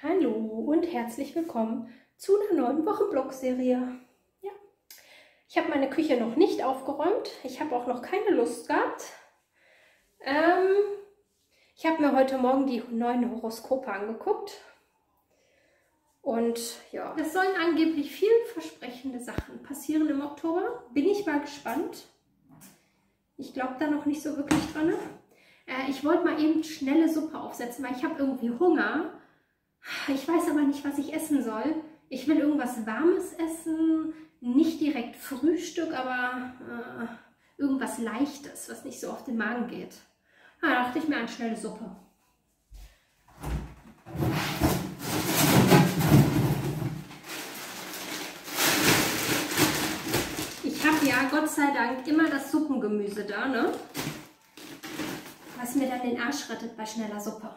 Hallo und herzlich willkommen zu einer neuen Wochenblog-Serie. Ja. Ich habe meine Küche noch nicht aufgeräumt. Ich habe auch noch keine Lust gehabt. Ähm, ich habe mir heute Morgen die neuen Horoskope angeguckt. Und ja, es sollen angeblich vielversprechende Sachen passieren im Oktober. Bin ich mal gespannt. Ich glaube da noch nicht so wirklich dran. Äh, ich wollte mal eben schnelle Suppe aufsetzen, weil ich habe irgendwie Hunger. Ich weiß aber nicht, was ich essen soll. Ich will irgendwas Warmes essen, nicht direkt Frühstück, aber äh, irgendwas Leichtes, was nicht so auf den Magen geht. Da dachte ich mir an schnelle Suppe. Ich habe ja Gott sei Dank immer das Suppengemüse da, ne? Was mir dann den Arsch rettet bei schneller Suppe.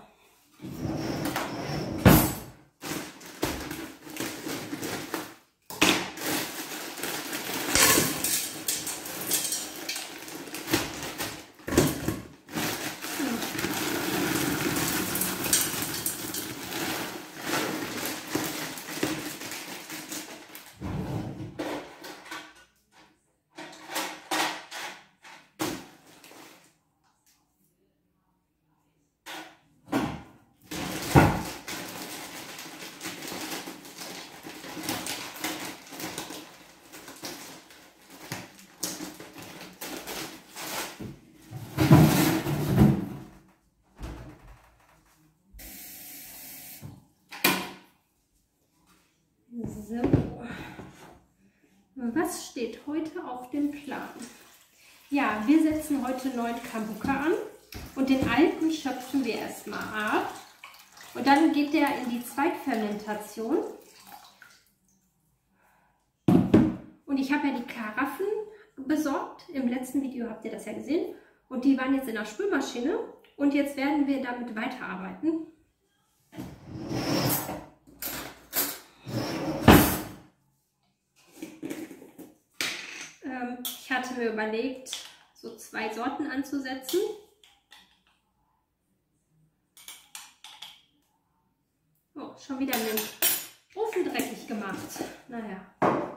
So. Was steht heute auf dem Plan? Ja, wir setzen heute neuen Kambuka an und den alten schöpfen wir erstmal ab. Und dann geht der in die Zweitfermentation. Und ich habe ja die Karaffen besorgt. Im letzten Video habt ihr das ja gesehen. Und die waren jetzt in der Spülmaschine. Und jetzt werden wir damit weiterarbeiten. Ähm, ich hatte mir überlegt, so zwei Sorten anzusetzen. Oh, schon wieder den Ofen dreckig gemacht. Naja.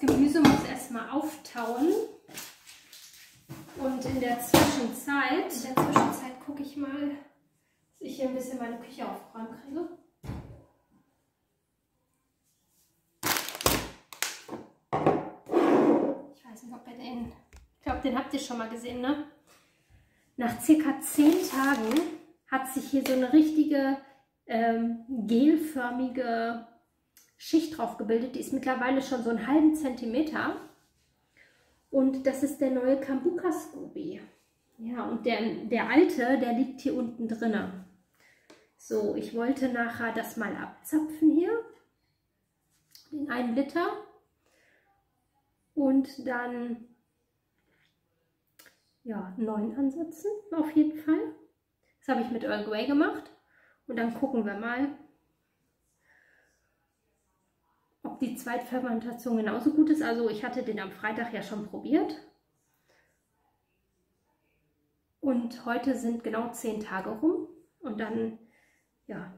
Gemüse muss erstmal auftauen. Und in der Zwischenzeit, in der Zwischenzeit gucke ich mal, dass ich hier ein bisschen meine Küche aufräumen kriege. Ich weiß nicht, ob ihr den, ich glaube, den habt ihr schon mal gesehen, ne? Nach circa zehn Tagen hat sich hier so eine richtige ähm, gelförmige Schicht drauf gebildet. Die ist mittlerweile schon so einen halben Zentimeter. Und das ist der neue Kambuka Scooby. Ja, und der, der alte, der liegt hier unten drinne. So, ich wollte nachher das mal abzapfen hier. Den einen Liter. Und dann ja, neun ansetzen, auf jeden Fall. Das habe ich mit Earl Grey gemacht. Und dann gucken wir mal, ob die Zweitfermentation genauso gut ist. Also ich hatte den am Freitag ja schon probiert. Und heute sind genau zehn Tage rum. Und dann, ja,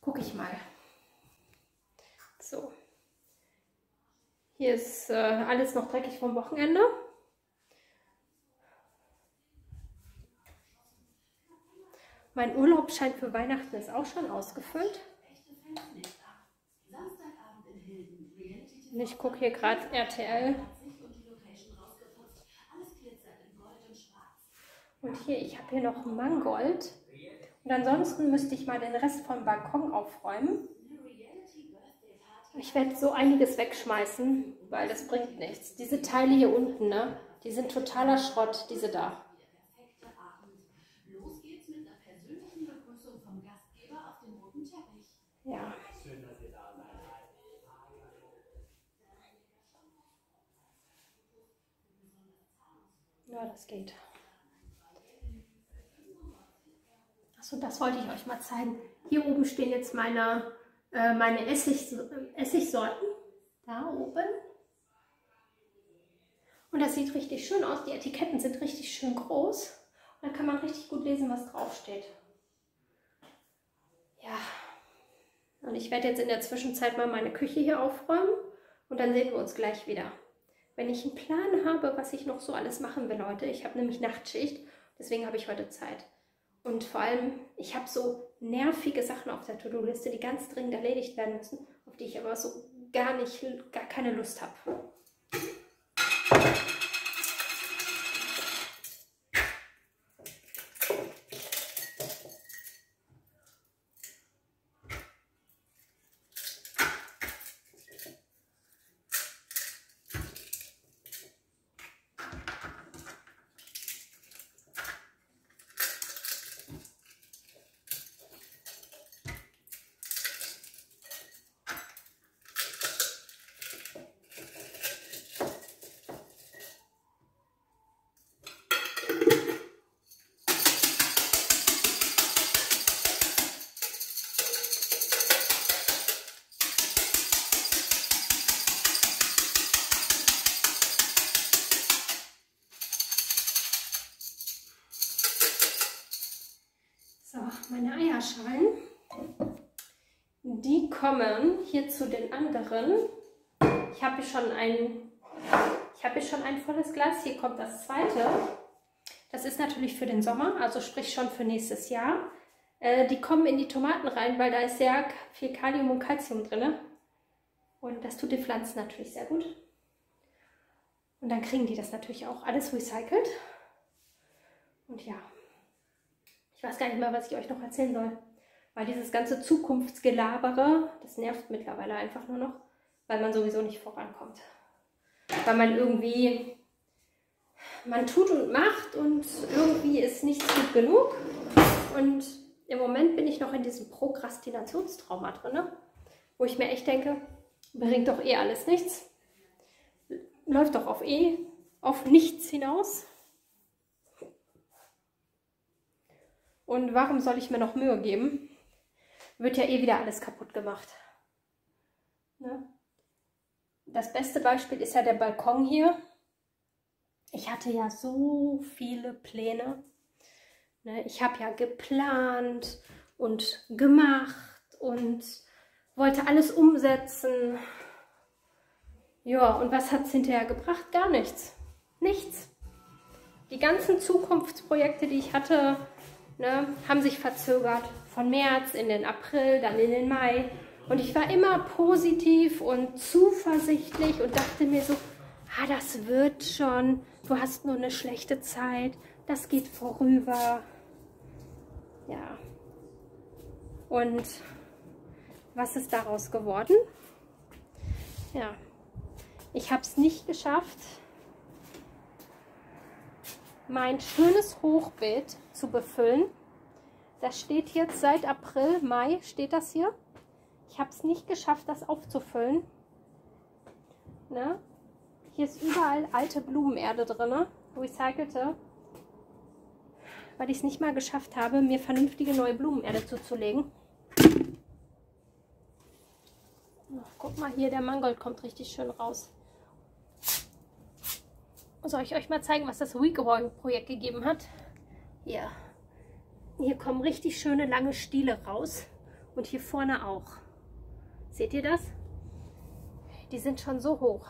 gucke ich mal. So. Hier ist äh, alles noch dreckig vom Wochenende. Mein Urlaub scheint für Weihnachten ist auch schon ausgefüllt. Ich gucke hier gerade RTL. Und hier, ich habe hier noch Mangold. Und ansonsten müsste ich mal den Rest vom Balkon aufräumen. Ich werde so einiges wegschmeißen, weil das bringt nichts. Diese Teile hier unten, ne, die sind totaler Schrott, diese da. Ja, das geht. Achso, das wollte ich euch mal zeigen. Hier oben stehen jetzt meine, äh, meine Essig, Essigsorten. Da oben. Und das sieht richtig schön aus. Die Etiketten sind richtig schön groß. Und da kann man richtig gut lesen, was draufsteht. Ja. Und ich werde jetzt in der Zwischenzeit mal meine Küche hier aufräumen. Und dann sehen wir uns gleich wieder. Wenn ich einen Plan habe, was ich noch so alles machen will heute. Ich habe nämlich Nachtschicht. Deswegen habe ich heute Zeit. Und vor allem, ich habe so nervige Sachen auf der To-Do-Liste, die ganz dringend erledigt werden müssen, auf die ich aber so gar nicht, gar keine Lust habe. Zu den anderen. Ich habe hier schon ein, ich habe hier schon ein volles Glas. Hier kommt das zweite. Das ist natürlich für den Sommer, also sprich schon für nächstes Jahr. Äh, die kommen in die Tomaten rein, weil da ist sehr viel Kalium und Calcium drin. Und das tut den Pflanzen natürlich sehr gut. Und dann kriegen die das natürlich auch alles recycelt. Und ja, ich weiß gar nicht mehr, was ich euch noch erzählen soll. Weil dieses ganze Zukunftsgelabere, das nervt mittlerweile einfach nur noch, weil man sowieso nicht vorankommt. Weil man irgendwie, man tut und macht und irgendwie ist nichts gut genug. Und im Moment bin ich noch in diesem Prokrastinationstrauma drin, wo ich mir echt denke, bringt doch eh alles nichts. Läuft doch auf eh, auf nichts hinaus. Und warum soll ich mir noch Mühe geben? Wird ja eh wieder alles kaputt gemacht. Ne? Das beste Beispiel ist ja der Balkon hier. Ich hatte ja so viele Pläne. Ne? Ich habe ja geplant und gemacht und wollte alles umsetzen. Ja, und was hat es hinterher gebracht? Gar nichts. Nichts. Die ganzen Zukunftsprojekte, die ich hatte, ne, haben sich verzögert. Von März in den April, dann in den Mai. Und ich war immer positiv und zuversichtlich und dachte mir so, ah, das wird schon, du hast nur eine schlechte Zeit, das geht vorüber. Ja. Und was ist daraus geworden? Ja, ich habe es nicht geschafft, mein schönes Hochbeet zu befüllen. Das steht jetzt seit April, Mai steht das hier. Ich habe es nicht geschafft, das aufzufüllen. Ne? Hier ist überall alte Blumenerde drin, recycelte, weil ich es nicht mal geschafft habe, mir vernünftige neue Blumenerde zuzulegen. guck mal hier, der Mangold kommt richtig schön raus. Soll ich euch mal zeigen, was das Weekroll-Projekt gegeben hat? Hier. Hier kommen richtig schöne lange Stiele raus. Und hier vorne auch. Seht ihr das? Die sind schon so hoch.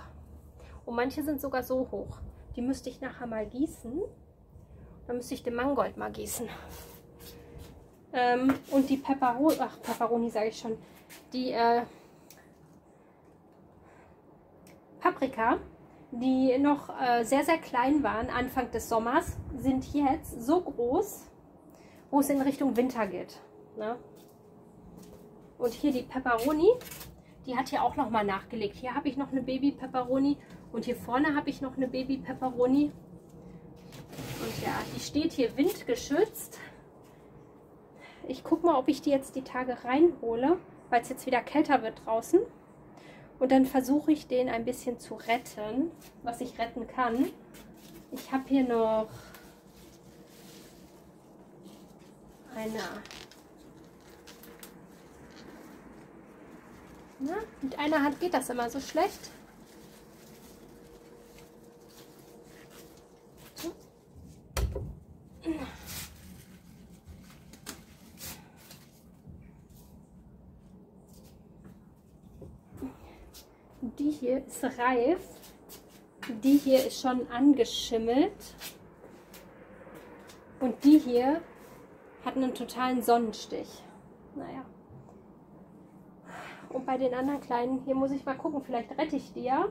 Und manche sind sogar so hoch. Die müsste ich nachher mal gießen. Dann müsste ich den Mangold mal gießen. Ähm, und die Peperoni, ach Peperoni sage ich schon, die äh, Paprika, die noch äh, sehr, sehr klein waren Anfang des Sommers, sind jetzt so groß, wo es in Richtung Winter geht. Ne? Und hier die Peperoni, die hat hier auch noch mal nachgelegt. Hier habe ich noch eine Baby Peperoni und hier vorne habe ich noch eine Baby Peperoni. Und ja, die steht hier windgeschützt. Ich gucke mal, ob ich die jetzt die Tage reinhole, weil es jetzt wieder kälter wird draußen. Und dann versuche ich den ein bisschen zu retten, was ich retten kann. Ich habe hier noch eine. Na, mit einer Hand geht das immer so schlecht. Die hier ist reif. Die hier ist schon angeschimmelt. Und die hier hat einen totalen Sonnenstich. Naja. Und bei den anderen kleinen, hier muss ich mal gucken, vielleicht rette ich die ja.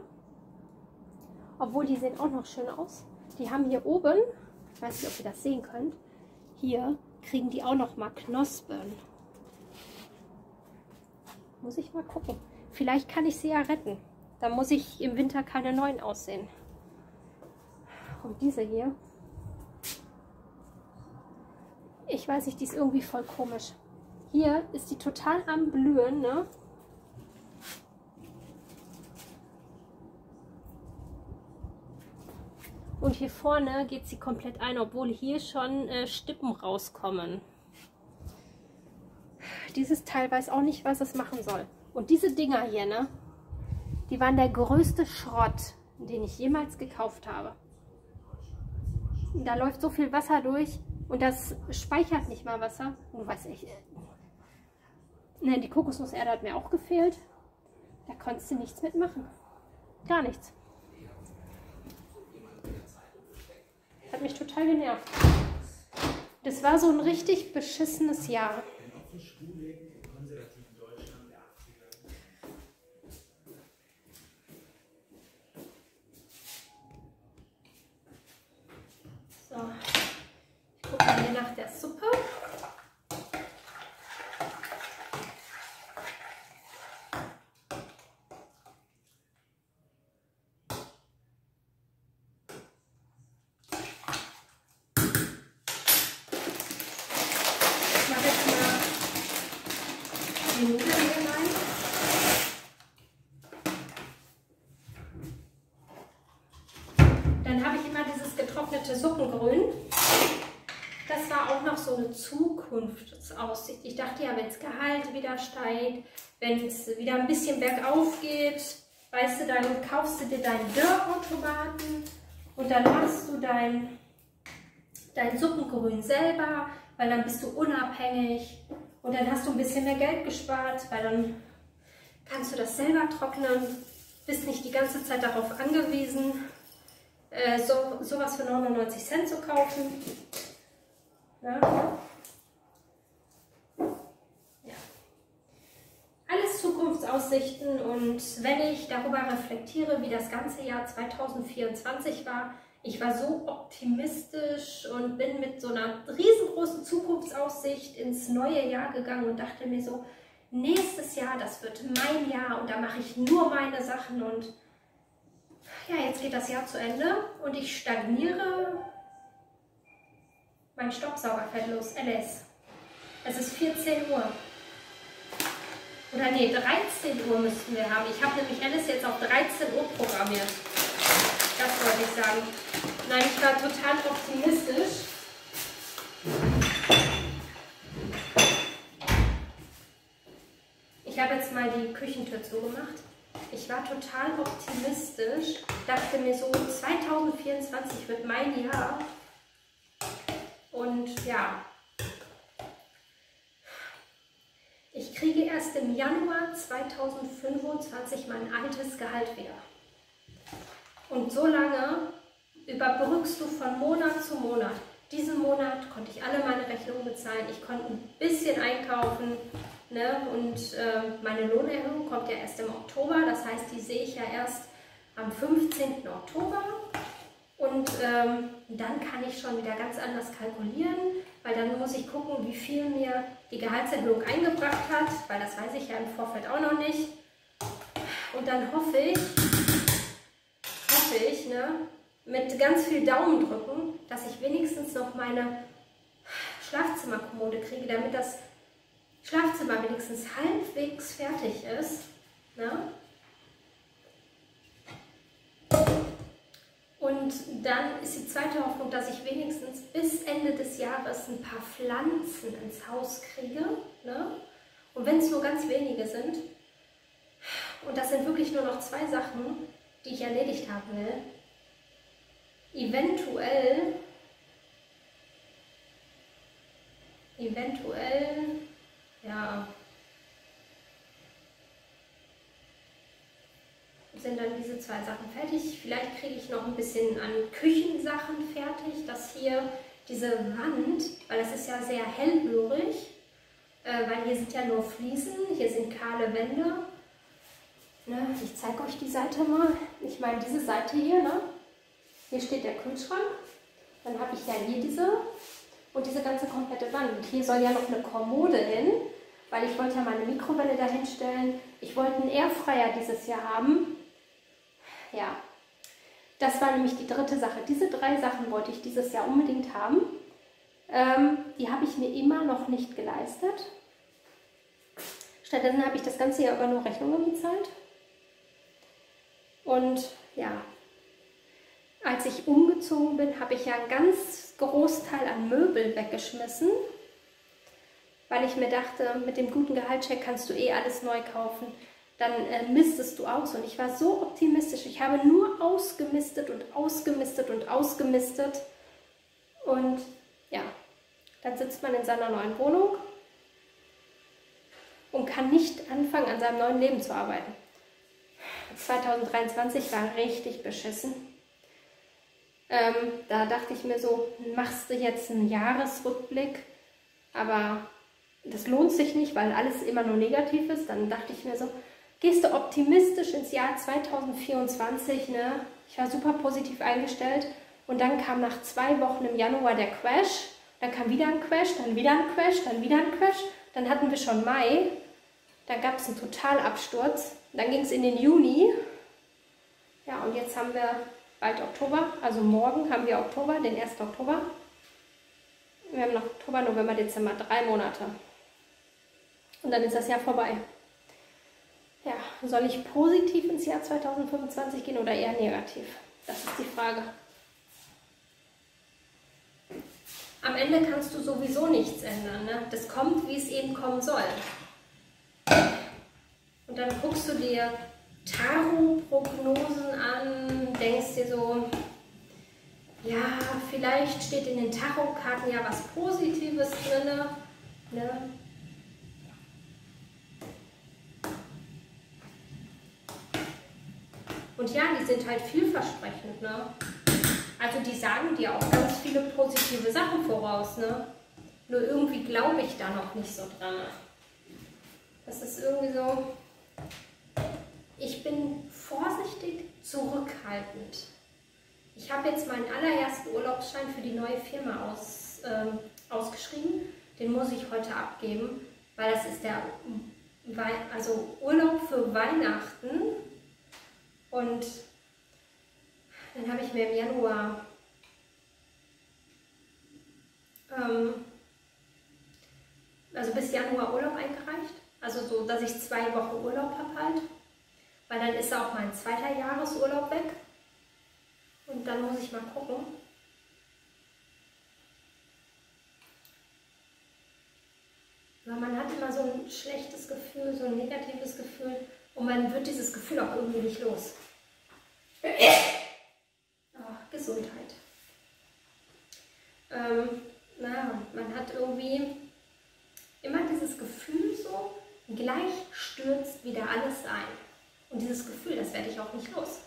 Obwohl, die sehen auch noch schön aus. Die haben hier oben, ich weiß nicht, ob ihr das sehen könnt, hier kriegen die auch noch mal Knospen. Muss ich mal gucken. Vielleicht kann ich sie ja retten. Dann muss ich im Winter keine neuen aussehen. Und diese hier. Ich weiß nicht, die ist irgendwie voll komisch. Hier ist die total am Blühen, ne? Und hier vorne geht sie komplett ein, obwohl hier schon äh, Stippen rauskommen. Dieses Teil weiß auch nicht, was es machen soll. Und diese Dinger hier, ne? Die waren der größte Schrott, den ich jemals gekauft habe. Da läuft so viel Wasser durch und das speichert nicht mal Wasser. Und weiß ich. Ne, die Kokosnusserde hat mir auch gefehlt. Da konntest du nichts mitmachen. Gar nichts. Hat mich total genervt. Das war so ein richtig beschissenes Jahr. So, ich gucke mal hier nach der Suppe. Ich mache jetzt mal die Nudeln hier rein. Dann habe ich immer dieses getrocknete Suppengrün. Das war auch noch so eine Zukunftsaussicht. Ich dachte ja, wenn das Gehalt wieder steigt, wenn es wieder ein bisschen bergauf geht, weißt du, dann kaufst du dir deinen Dörrautomaten und dann machst du dein, dein Suppengrün selber, weil dann bist du unabhängig und dann hast du ein bisschen mehr Geld gespart, weil dann kannst du das selber trocknen, bist nicht die ganze Zeit darauf angewiesen, äh, so, sowas für 99 Cent zu kaufen. Ja. Alles Zukunftsaussichten und wenn ich darüber reflektiere, wie das ganze Jahr 2024 war, ich war so optimistisch und bin mit so einer riesengroßen Zukunftsaussicht ins neue Jahr gegangen und dachte mir so, nächstes Jahr, das wird mein Jahr und da mache ich nur meine Sachen und ja, jetzt geht das Jahr zu Ende und ich stagniere. Mein Staubsauger fällt los, LS. Es ist 14 Uhr. Oder nee, 13 Uhr müssten wir haben. Ich habe nämlich Alice jetzt auf 13 Uhr programmiert. Das wollte ich sagen. Nein, ich war total optimistisch. Ich habe jetzt mal die Küchentür zugemacht. Ich war total optimistisch, dachte mir so, 2024 wird mein Jahr. Und ja, ich kriege erst im Januar 2025 mein altes Gehalt wieder. Und so lange überbrückst du von Monat zu Monat. Diesen Monat konnte ich alle meine Rechnungen bezahlen, ich konnte ein bisschen einkaufen, Ne? Und äh, meine Lohnerhöhung kommt ja erst im Oktober, das heißt, die sehe ich ja erst am 15. Oktober. Und ähm, dann kann ich schon wieder ganz anders kalkulieren, weil dann muss ich gucken, wie viel mir die Gehaltserhöhung eingebracht hat, weil das weiß ich ja im Vorfeld auch noch nicht. Und dann hoffe ich, hoffe ich, ne, mit ganz viel Daumen drücken, dass ich wenigstens noch meine Schlafzimmerkommode kriege, damit das Schlafzimmer wenigstens halbwegs fertig ist. Ne? Und dann ist die zweite Hoffnung, dass ich wenigstens bis Ende des Jahres ein paar Pflanzen ins Haus kriege. Ne? Und wenn es nur ganz wenige sind, und das sind wirklich nur noch zwei Sachen, die ich erledigt haben will, eventuell, eventuell, ja, sind dann diese zwei Sachen fertig. Vielleicht kriege ich noch ein bisschen an Küchensachen fertig, dass hier diese Wand, weil das ist ja sehr hellhörig, äh, weil hier sind ja nur Fliesen, hier sind kahle Wände. Ne, ich zeige euch die Seite mal. Ich meine diese Seite hier, ne? Hier steht der Kühlschrank. Dann habe ich ja hier diese und diese ganze komplette Wand. Und hier soll ja noch eine Kommode hin, weil ich wollte ja meine Mikrowelle dahin stellen. Ich wollte einen Airfryer dieses Jahr haben. Ja, das war nämlich die dritte Sache. Diese drei Sachen wollte ich dieses Jahr unbedingt haben. Ähm, die habe ich mir immer noch nicht geleistet. Stattdessen habe ich das ganze Jahr über nur Rechnungen bezahlt. Und ja, als ich umgezogen bin, habe ich ja einen ganz Großteil an Möbel weggeschmissen, weil ich mir dachte, mit dem guten Gehaltscheck kannst du eh alles neu kaufen dann äh, mistest du aus. Und ich war so optimistisch. Ich habe nur ausgemistet und ausgemistet und ausgemistet. Und ja, dann sitzt man in seiner neuen Wohnung und kann nicht anfangen, an seinem neuen Leben zu arbeiten. 2023 war richtig beschissen. Ähm, da dachte ich mir so, machst du jetzt einen Jahresrückblick, aber das lohnt sich nicht, weil alles immer nur negativ ist. Dann dachte ich mir so, gehst du optimistisch ins Jahr 2024. Ne? Ich war super positiv eingestellt und dann kam nach zwei Wochen im Januar der Crash. Dann kam wieder ein Crash, dann wieder ein Crash, dann wieder ein Crash. Dann hatten wir schon Mai. Dann gab es einen Totalabsturz. Dann ging es in den Juni. Ja, und jetzt haben wir bald Oktober. Also morgen haben wir Oktober, den 1. Oktober. Wir haben noch Oktober, November, Dezember, drei Monate. Und dann ist das Jahr vorbei. Ja, soll ich positiv ins Jahr 2025 gehen oder eher negativ? Das ist die Frage. Am Ende kannst du sowieso nichts ändern. Ne? Das kommt, wie es eben kommen soll. Und dann guckst du dir Tarot-Prognosen an, denkst dir so, ja, vielleicht steht in den Tarotkarten ja was Positives drin. Ne? Und ja, die sind halt vielversprechend. Ne? Also die sagen dir auch ganz viele positive Sachen voraus. Ne? Nur irgendwie glaube ich da noch nicht so dran. Das ist irgendwie so, ich bin vorsichtig zurückhaltend. Ich habe jetzt meinen allerersten Urlaubsschein für die neue Firma aus, ähm, ausgeschrieben. Den muss ich heute abgeben, weil das ist der also Urlaub für Weihnachten und dann habe ich mir im Januar ähm, also bis Januar Urlaub eingereicht. Also so, dass ich zwei Wochen Urlaub habe halt. Weil dann ist auch mein zweiter Jahresurlaub weg. Und dann muss ich mal gucken. Weil man hat immer so ein schlechtes Gefühl, so ein negatives Gefühl, und man wird dieses Gefühl auch irgendwie nicht los. Oh, Gesundheit. Ähm, na, man hat irgendwie immer dieses Gefühl so, gleich stürzt wieder alles ein. Und dieses Gefühl, das werde ich auch nicht los.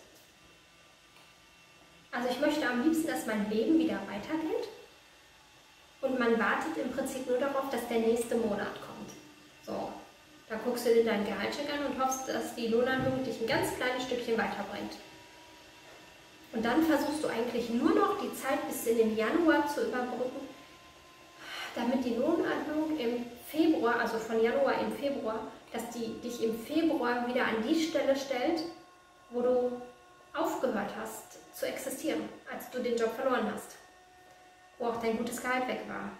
Also ich möchte am liebsten, dass mein Leben wieder weitergeht und man wartet im Prinzip nur darauf, dass der nächste Monat kommt. So, da guckst du dir deinen Gehaltscheck an und hoffst, dass die Lohnerhöhung dich ein ganz kleines Stückchen weiterbringt. Und dann versuchst du eigentlich nur noch die Zeit bis in den Januar zu überbrücken, damit die Lohnerhöhung im Februar, also von Januar im Februar, dass die dich im Februar wieder an die Stelle stellt, wo du aufgehört hast zu existieren, als du den Job verloren hast, wo auch dein gutes Gehalt weg war.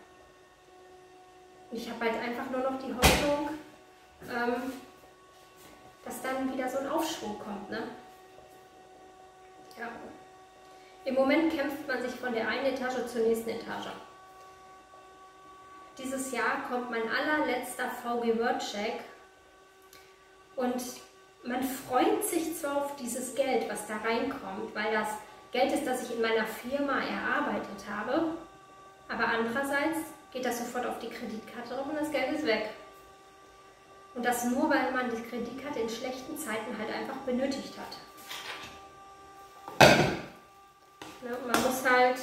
Und ich habe halt einfach nur noch die Hoffnung, ähm, dass dann wieder so ein Aufschwung kommt. Ne? Ja. Im Moment kämpft man sich von der einen Etage zur nächsten Etage. Dieses Jahr kommt mein allerletzter VG Word Check und man freut sich zwar auf dieses Geld, was da reinkommt, weil das Geld ist, das ich in meiner Firma erarbeitet habe, aber andererseits geht das sofort auf die Kreditkarte drauf und das Geld ist weg. Und das nur, weil man die Kreditkarte in schlechten Zeiten halt einfach benötigt hat. Ne, man muss halt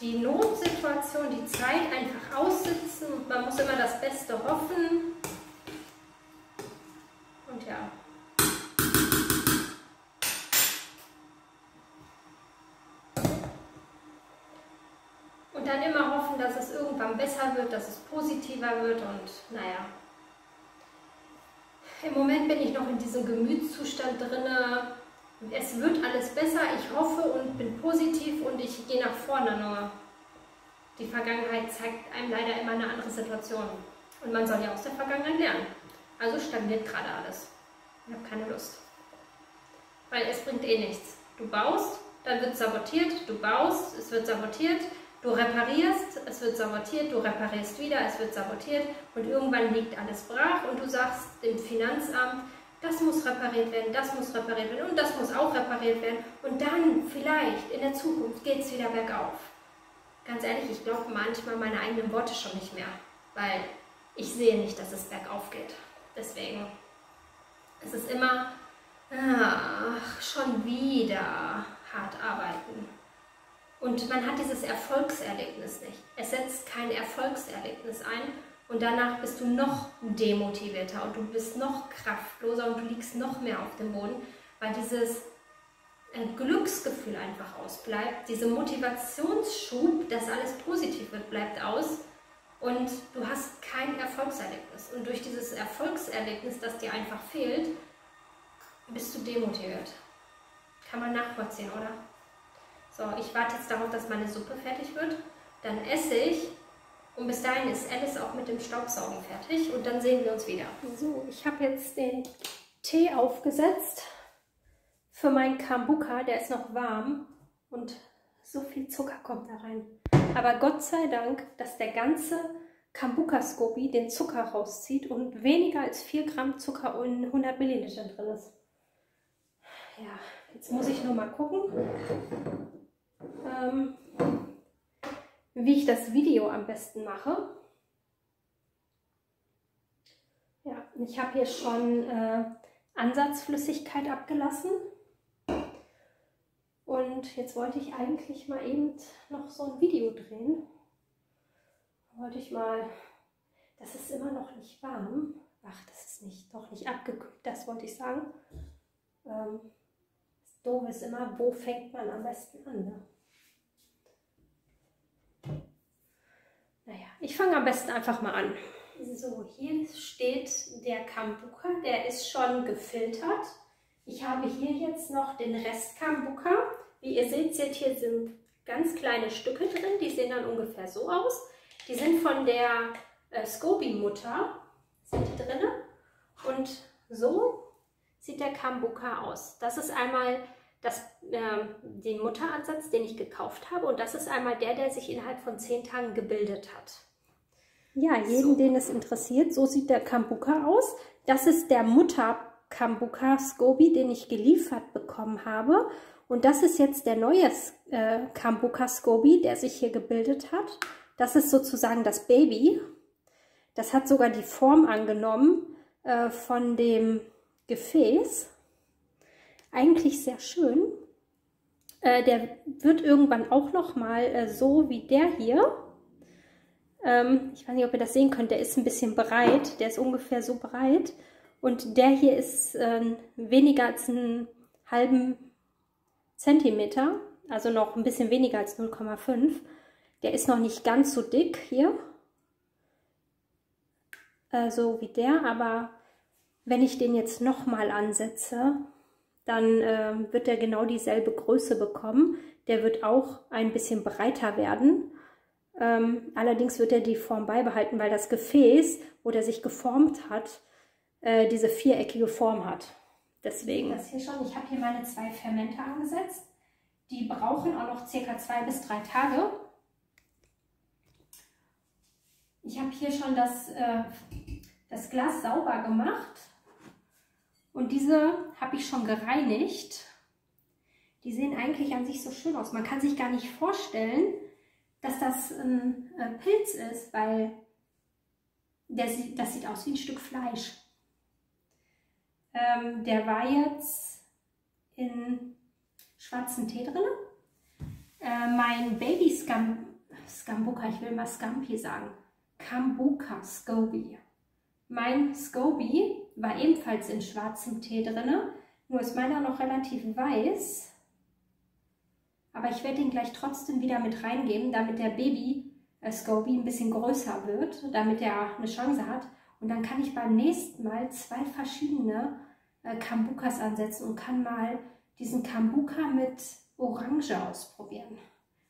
die Notsituation, die Zeit einfach aussitzen und man muss immer das Beste hoffen. Und ja. Und dann immer hoffen, dass besser wird, dass es positiver wird und naja. Im Moment bin ich noch in diesem Gemütszustand drinne. Es wird alles besser, ich hoffe und bin positiv und ich gehe nach vorne. Nur die Vergangenheit zeigt einem leider immer eine andere Situation. Und man soll ja aus der Vergangenheit lernen. Also stagniert gerade alles. Ich habe keine Lust. Weil es bringt eh nichts. Du baust, dann wird sabotiert, du baust, es wird sabotiert, Du reparierst, es wird sabotiert, du reparierst wieder, es wird sabotiert und irgendwann liegt alles brach und du sagst dem Finanzamt, das muss repariert werden, das muss repariert werden und das muss auch repariert werden und dann vielleicht in der Zukunft geht es wieder bergauf. Ganz ehrlich, ich glaube manchmal meine eigenen Worte schon nicht mehr, weil ich sehe nicht, dass es bergauf geht. Deswegen, es ist immer, ach, schon wieder hart arbeiten. Und man hat dieses Erfolgserlebnis nicht. Es setzt kein Erfolgserlebnis ein und danach bist du noch demotivierter und du bist noch kraftloser und du liegst noch mehr auf dem Boden, weil dieses äh, Glücksgefühl einfach ausbleibt. Dieser Motivationsschub, dass alles positiv wird, bleibt aus und du hast kein Erfolgserlebnis. Und durch dieses Erfolgserlebnis, das dir einfach fehlt, bist du demotiviert. Kann man nachvollziehen, oder? So, ich warte jetzt darauf, dass meine Suppe fertig wird. Dann esse ich und bis dahin ist Alice auch mit dem Staubsaugen fertig und dann sehen wir uns wieder. So, ich habe jetzt den Tee aufgesetzt für meinen Kambuka. Der ist noch warm und so viel Zucker kommt da rein. Aber Gott sei Dank, dass der ganze Kambuka-Scoby den Zucker rauszieht und weniger als 4 Gramm Zucker in 100 Milliliter drin ist. Ja, jetzt muss ich nur mal gucken ähm, wie ich das Video am besten mache. Ja, ich habe hier schon äh, Ansatzflüssigkeit abgelassen. Und jetzt wollte ich eigentlich mal eben noch so ein Video drehen. Wollte ich mal, das ist immer noch nicht warm. Ach, das ist nicht, doch nicht abgekühlt, das wollte ich sagen. Ähm, Doof ist immer, wo fängt man am besten an. Ne? Naja, ich fange am besten einfach mal an. So, hier steht der Kambuka, der ist schon gefiltert. Ich habe hier jetzt noch den Rest Kambuka. Wie ihr seht, seht hier sind ganz kleine Stücke drin, die sehen dann ungefähr so aus. Die sind von der äh, Scoby-Mutter, sind die drin. Und so sieht der Kambuka aus. Das ist einmal das, äh, den Mutteransatz, den ich gekauft habe. Und das ist einmal der, der sich innerhalb von zehn Tagen gebildet hat. Ja, jeden, so. den es interessiert, so sieht der Kambuka aus. Das ist der Mutter Kambuka Scoby, den ich geliefert bekommen habe. Und das ist jetzt der neue äh, Kambuka Scoby, der sich hier gebildet hat. Das ist sozusagen das Baby. Das hat sogar die Form angenommen äh, von dem Gefäß eigentlich sehr schön. Äh, der wird irgendwann auch noch mal äh, so wie der hier. Ähm, ich weiß nicht, ob ihr das sehen könnt. Der ist ein bisschen breit. Der ist ungefähr so breit. Und der hier ist äh, weniger als einen halben Zentimeter. Also noch ein bisschen weniger als 0,5. Der ist noch nicht ganz so dick hier. Äh, so wie der. Aber wenn ich den jetzt nochmal ansetze, dann äh, wird er genau dieselbe Größe bekommen. Der wird auch ein bisschen breiter werden. Ähm, allerdings wird er die Form beibehalten, weil das Gefäß, wo der sich geformt hat, äh, diese viereckige Form hat. Deswegen. Das hier schon. Ich habe hier meine zwei Fermente angesetzt. Die brauchen auch noch circa zwei bis drei Tage. Ich habe hier schon das, äh, das Glas sauber gemacht. Und diese habe ich schon gereinigt. Die sehen eigentlich an sich so schön aus. Man kann sich gar nicht vorstellen, dass das ein äh, Pilz ist, weil der, das sieht aus wie ein Stück Fleisch. Ähm, der war jetzt in schwarzen Tee drin. Äh, mein Baby Scam, Scambuka, ich will mal Scampi sagen, Kambuka Scoby. Mein Scoby war ebenfalls in schwarzem Tee drin, nur ist meiner noch relativ weiß. Aber ich werde ihn gleich trotzdem wieder mit reingeben, damit der Baby äh, Scoby ein bisschen größer wird, damit er eine Chance hat. Und dann kann ich beim nächsten Mal zwei verschiedene äh, Kambukas ansetzen und kann mal diesen Kambuka mit Orange ausprobieren.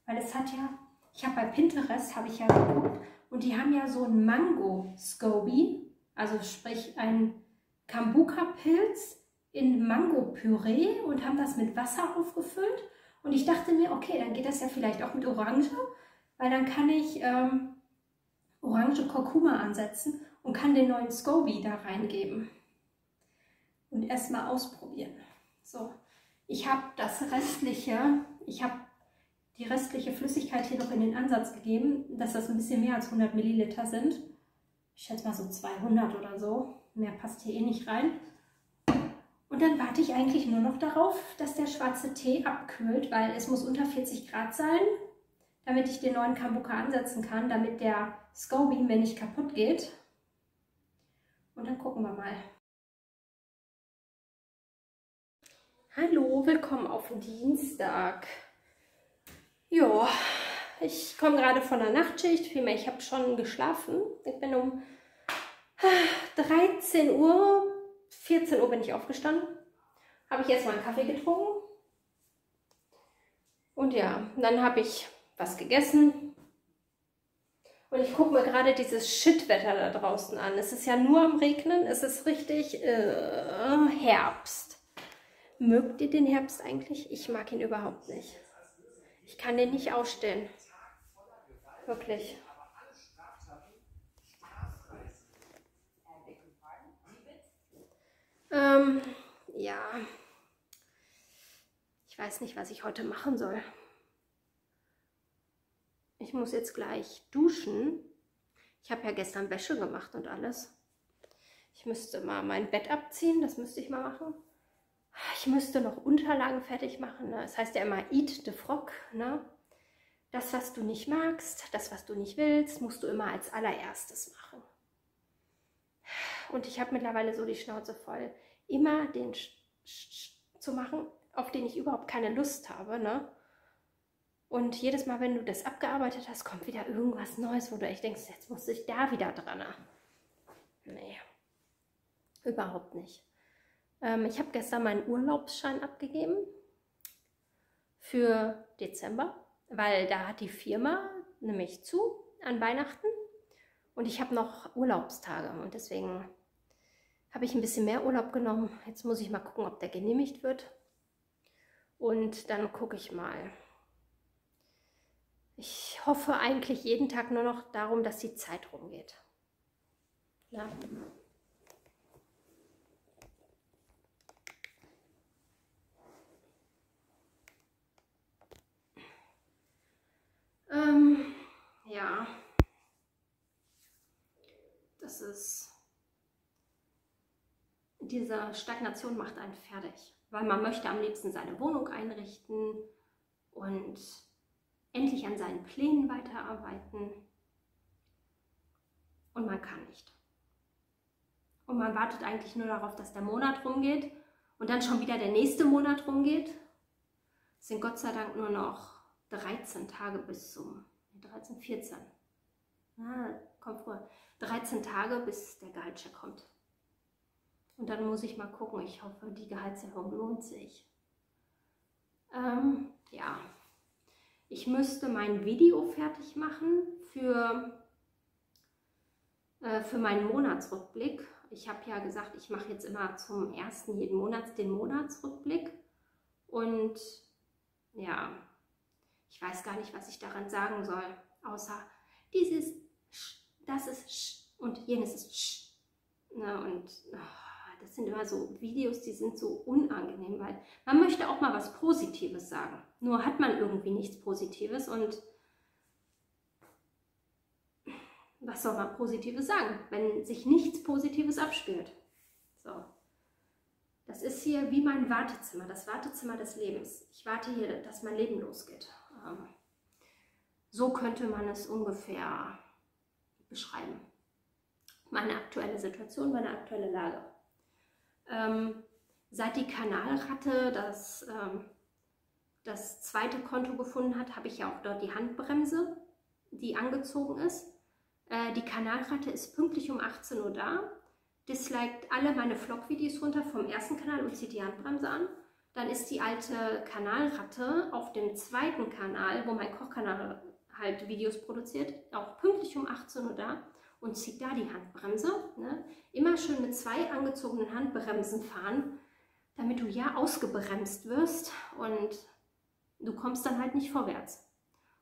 Weil es hat ja, ich habe bei Pinterest, habe ich ja geguckt, und die haben ja so ein Mango-Scoby, also sprich ein Kambuka-Pilz in Mango-Püree und haben das mit Wasser aufgefüllt. Und ich dachte mir, okay, dann geht das ja vielleicht auch mit Orange, weil dann kann ich ähm, Orange Kurkuma ansetzen und kann den neuen Scoby da reingeben. Und erstmal ausprobieren. So, ich habe das restliche, ich habe die restliche Flüssigkeit hier noch in den Ansatz gegeben, dass das ein bisschen mehr als 100 Milliliter sind. Ich schätze mal so 200 oder so. Mehr passt hier eh nicht rein. Und dann warte ich eigentlich nur noch darauf, dass der schwarze Tee abkühlt, weil es muss unter 40 Grad sein, damit ich den neuen Kambuka ansetzen kann, damit der Scoby mir nicht kaputt geht. Und dann gucken wir mal. Hallo, willkommen auf Dienstag. Ja, ich komme gerade von der Nachtschicht, vielmehr ich habe schon geschlafen. Ich bin um 13 Uhr, 14 Uhr bin ich aufgestanden. Habe ich erstmal einen Kaffee getrunken. Und ja, dann habe ich was gegessen. Und ich gucke mir gerade dieses Shitwetter da draußen an. Es ist ja nur am Regnen. Es ist richtig äh, Herbst. Mögt ihr den Herbst eigentlich? Ich mag ihn überhaupt nicht. Ich kann den nicht ausstellen. Wirklich. Ähm, ja. Ich weiß nicht, was ich heute machen soll. Ich muss jetzt gleich duschen. Ich habe ja gestern Wäsche gemacht und alles. Ich müsste mal mein Bett abziehen, das müsste ich mal machen. Ich müsste noch Unterlagen fertig machen. Ne? Das heißt ja immer Eat the Frog. Ne? Das, was du nicht magst, das, was du nicht willst, musst du immer als allererstes machen. Und ich habe mittlerweile so die Schnauze voll, immer den Sch Sch zu machen, auf den ich überhaupt keine Lust habe. Ne? Und jedes Mal, wenn du das abgearbeitet hast, kommt wieder irgendwas Neues, wo du echt denkst, jetzt muss ich da wieder dran. Nee, überhaupt nicht. Ähm, ich habe gestern meinen Urlaubsschein abgegeben für Dezember, weil da hat die Firma nämlich zu an Weihnachten und ich habe noch Urlaubstage und deswegen habe ich ein bisschen mehr Urlaub genommen. Jetzt muss ich mal gucken, ob der genehmigt wird. Und dann gucke ich mal. Ich hoffe eigentlich jeden Tag nur noch darum, dass die Zeit rumgeht. Ja. Ähm, ja. Das ist. Diese Stagnation macht einen fertig. Weil man möchte am liebsten seine Wohnung einrichten und endlich an seinen Plänen weiterarbeiten. Und man kann nicht. Und man wartet eigentlich nur darauf, dass der Monat rumgeht und dann schon wieder der nächste Monat rumgeht. Es sind Gott sei Dank nur noch 13 Tage bis zum 13, 14. Ah, kommt vor. 13 Tage, bis der Gehaltscheck kommt. Und dann muss ich mal gucken. Ich hoffe, die Gehaltserhöhung lohnt sich. Ähm, ja, ich müsste mein Video fertig machen für, äh, für meinen Monatsrückblick. Ich habe ja gesagt, ich mache jetzt immer zum ersten jeden Monat den Monatsrückblick. Und ja, ich weiß gar nicht, was ich daran sagen soll, außer dieses, das ist und jenes ist. Ne, und oh, das sind immer so Videos, die sind so unangenehm, weil man möchte auch mal was Positives sagen. Nur hat man irgendwie nichts Positives und was soll man Positives sagen, wenn sich nichts Positives abspielt? So. Das ist hier wie mein Wartezimmer, das Wartezimmer des Lebens. Ich warte hier, dass mein Leben losgeht. Ähm, so könnte man es ungefähr beschreiben. Meine aktuelle Situation, meine aktuelle Lage. Ähm, seit die Kanalratte das, ähm, das zweite Konto gefunden hat, habe ich ja auch dort die Handbremse, die angezogen ist. Äh, die Kanalratte ist pünktlich um 18 Uhr da, disliked alle meine Vlog-Videos runter vom ersten Kanal und zieht die Handbremse an. Dann ist die alte Kanalratte auf dem zweiten Kanal, wo mein Kochkanal halt Videos produziert, auch pünktlich um 18 Uhr da und zieht da die Handbremse. Ne? Immer schön mit zwei angezogenen Handbremsen fahren, damit du ja ausgebremst wirst und du kommst dann halt nicht vorwärts.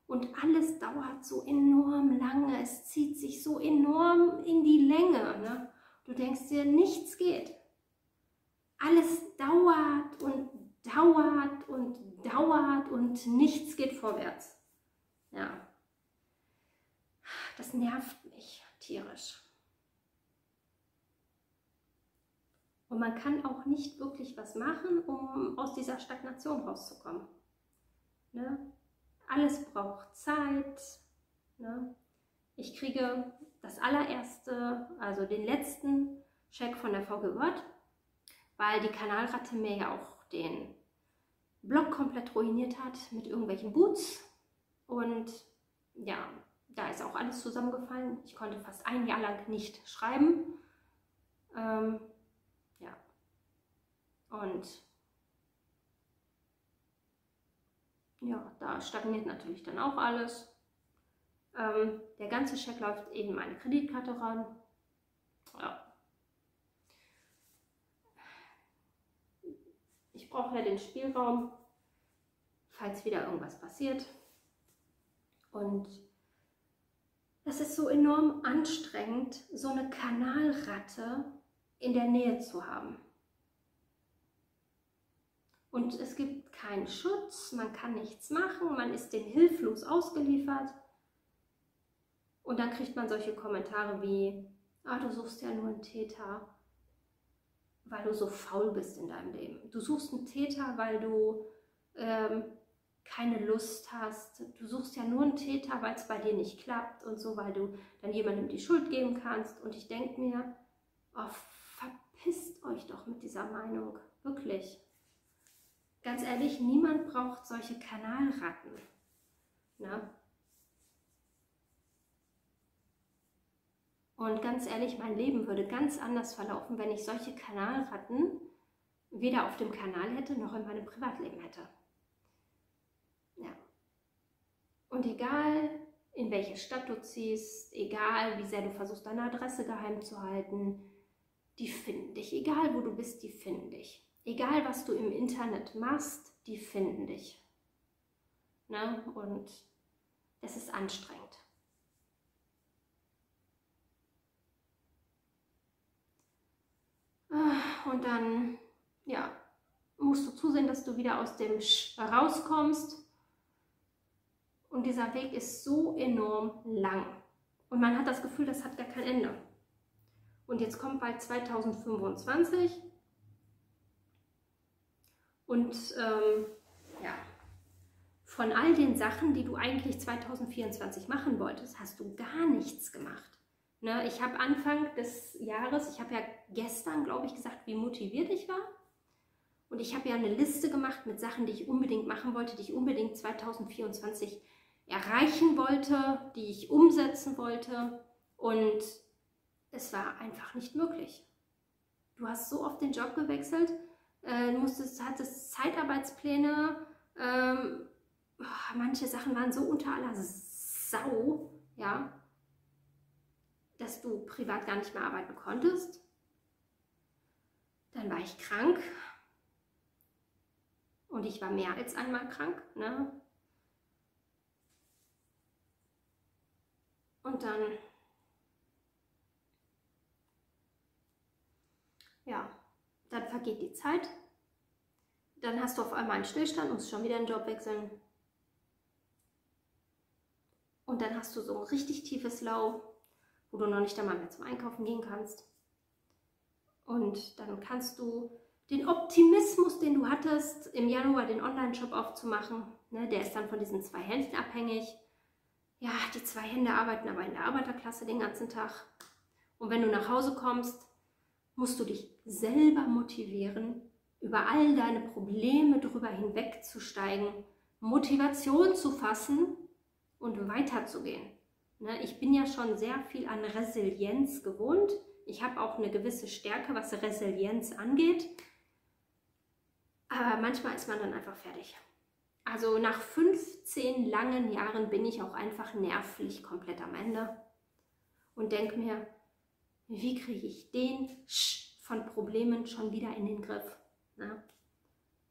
Und alles dauert so enorm lange, es zieht sich so enorm in die Länge. Ne? Du denkst dir, nichts geht. Alles dauert und dauert und dauert und nichts geht vorwärts. Ja, das nervt tierisch. Und man kann auch nicht wirklich was machen, um aus dieser Stagnation rauszukommen. Ne? Alles braucht Zeit. Ne? Ich kriege das allererste, also den letzten Check von der VG Word, weil die Kanalratte mir ja auch den Blog komplett ruiniert hat mit irgendwelchen Boots. Und ja, da ist auch alles zusammengefallen. Ich konnte fast ein Jahr lang nicht schreiben. Ähm, ja. Und ja, da stagniert natürlich dann auch alles. Ähm, der ganze Scheck läuft eben meine Kreditkarte ran. Ja. Ich brauche ja den Spielraum, falls wieder irgendwas passiert. Und das ist so enorm anstrengend, so eine Kanalratte in der Nähe zu haben. Und es gibt keinen Schutz, man kann nichts machen, man ist den hilflos ausgeliefert. Und dann kriegt man solche Kommentare wie, ah, du suchst ja nur einen Täter, weil du so faul bist in deinem Leben. Du suchst einen Täter, weil du ähm, keine Lust hast. Du suchst ja nur einen Täter, weil es bei dir nicht klappt und so, weil du dann jemandem die Schuld geben kannst. Und ich denke mir, oh, verpisst euch doch mit dieser Meinung. Wirklich. Ganz ehrlich, niemand braucht solche Kanalratten. Na? Und ganz ehrlich, mein Leben würde ganz anders verlaufen, wenn ich solche Kanalratten weder auf dem Kanal hätte noch in meinem Privatleben hätte. Und egal, in welche Stadt du ziehst, egal, wie sehr du versuchst, deine Adresse geheim zu halten, die finden dich. Egal, wo du bist, die finden dich. Egal, was du im Internet machst, die finden dich. Ne? Und es ist anstrengend. Ah, und dann, ja, musst du zusehen, dass du wieder aus dem Sch rauskommst und dieser Weg ist so enorm lang. Und man hat das Gefühl, das hat gar kein Ende. Und jetzt kommt bald 2025. Und ähm, ja, von all den Sachen, die du eigentlich 2024 machen wolltest, hast du gar nichts gemacht. Ne, ich habe Anfang des Jahres, ich habe ja gestern, glaube ich, gesagt, wie motiviert ich war. Und ich habe ja eine Liste gemacht mit Sachen, die ich unbedingt machen wollte, die ich unbedingt 2024 erreichen wollte, die ich umsetzen wollte und es war einfach nicht möglich. Du hast so oft den Job gewechselt, äh, musstest, hattest Zeitarbeitspläne, ähm, manche Sachen waren so unter aller Sau, ja, dass du privat gar nicht mehr arbeiten konntest. Dann war ich krank. Und ich war mehr als einmal krank. Ne? Und dann, ja, dann vergeht die Zeit. Dann hast du auf einmal einen Stillstand, musst schon wieder einen Job wechseln. Und dann hast du so ein richtig tiefes Lau, wo du noch nicht einmal mehr zum Einkaufen gehen kannst. Und dann kannst du den Optimismus, den du hattest, im Januar den Online-Shop aufzumachen, ne, der ist dann von diesen zwei Händen abhängig. Ja, die zwei Hände arbeiten aber in der Arbeiterklasse den ganzen Tag. Und wenn du nach Hause kommst, musst du dich selber motivieren, über all deine Probleme drüber hinwegzusteigen, Motivation zu fassen und weiterzugehen. Ne, ich bin ja schon sehr viel an Resilienz gewohnt. Ich habe auch eine gewisse Stärke, was Resilienz angeht. Aber manchmal ist man dann einfach fertig. Also nach 15 langen Jahren bin ich auch einfach nervlich komplett am Ende und denke mir, wie kriege ich den Sch von Problemen schon wieder in den Griff? Ne?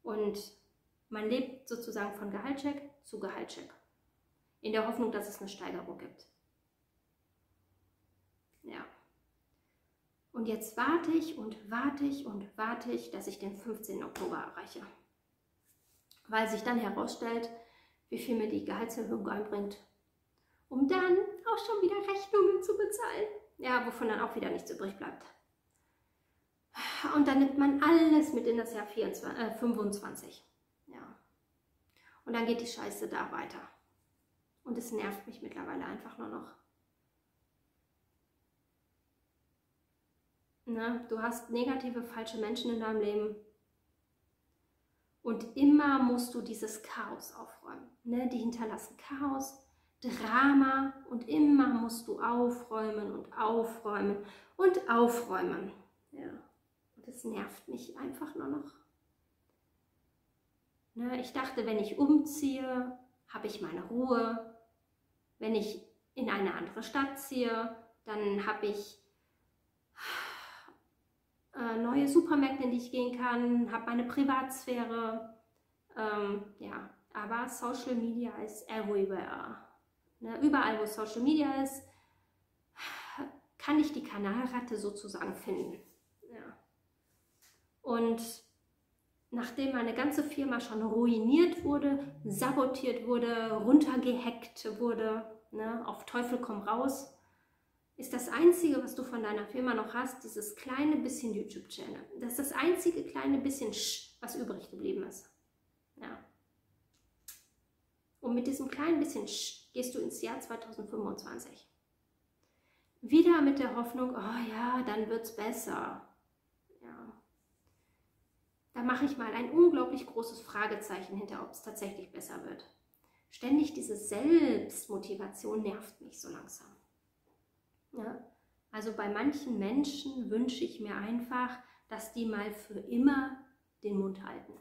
Und man lebt sozusagen von Gehaltscheck zu Gehaltscheck in der Hoffnung, dass es eine Steigerung gibt. Ja. Und jetzt warte ich und warte ich und warte ich, dass ich den 15. Oktober erreiche. Weil sich dann herausstellt, wie viel mir die Gehaltserhöhung einbringt, um dann auch schon wieder Rechnungen zu bezahlen. Ja, wovon dann auch wieder nichts übrig bleibt. Und dann nimmt man alles mit in das Jahr 24, äh, 25. Ja. Und dann geht die Scheiße da weiter. Und es nervt mich mittlerweile einfach nur noch. Ne? Du hast negative, falsche Menschen in deinem Leben. Und immer musst du dieses Chaos aufräumen. Ne? Die hinterlassen Chaos, Drama und immer musst du aufräumen und aufräumen und aufräumen. Ja. Und es nervt mich einfach nur noch. Ne? Ich dachte, wenn ich umziehe, habe ich meine Ruhe, wenn ich in eine andere Stadt ziehe, dann habe ich äh, neue Supermärkte, in die ich gehen kann, habe meine Privatsphäre. Ähm, ja, aber Social Media ist everywhere. Ne? Überall, wo Social Media ist, kann ich die Kanalratte sozusagen finden. Ja. Und nachdem meine ganze Firma schon ruiniert wurde, sabotiert wurde, runtergehackt wurde, ne, auf Teufel komm raus, ist das Einzige, was du von deiner Firma noch hast, dieses kleine bisschen YouTube-Channel. Das ist das einzige kleine bisschen Sch, was übrig geblieben ist. Ja. Und mit diesem kleinen bisschen Sch gehst du ins Jahr 2025. Wieder mit der Hoffnung, oh ja, dann wird es besser. Ja. Da mache ich mal ein unglaublich großes Fragezeichen hinter, ob es tatsächlich besser wird. Ständig diese Selbstmotivation nervt mich so langsam. Ja? Also bei manchen Menschen wünsche ich mir einfach, dass die mal für immer den Mund halten.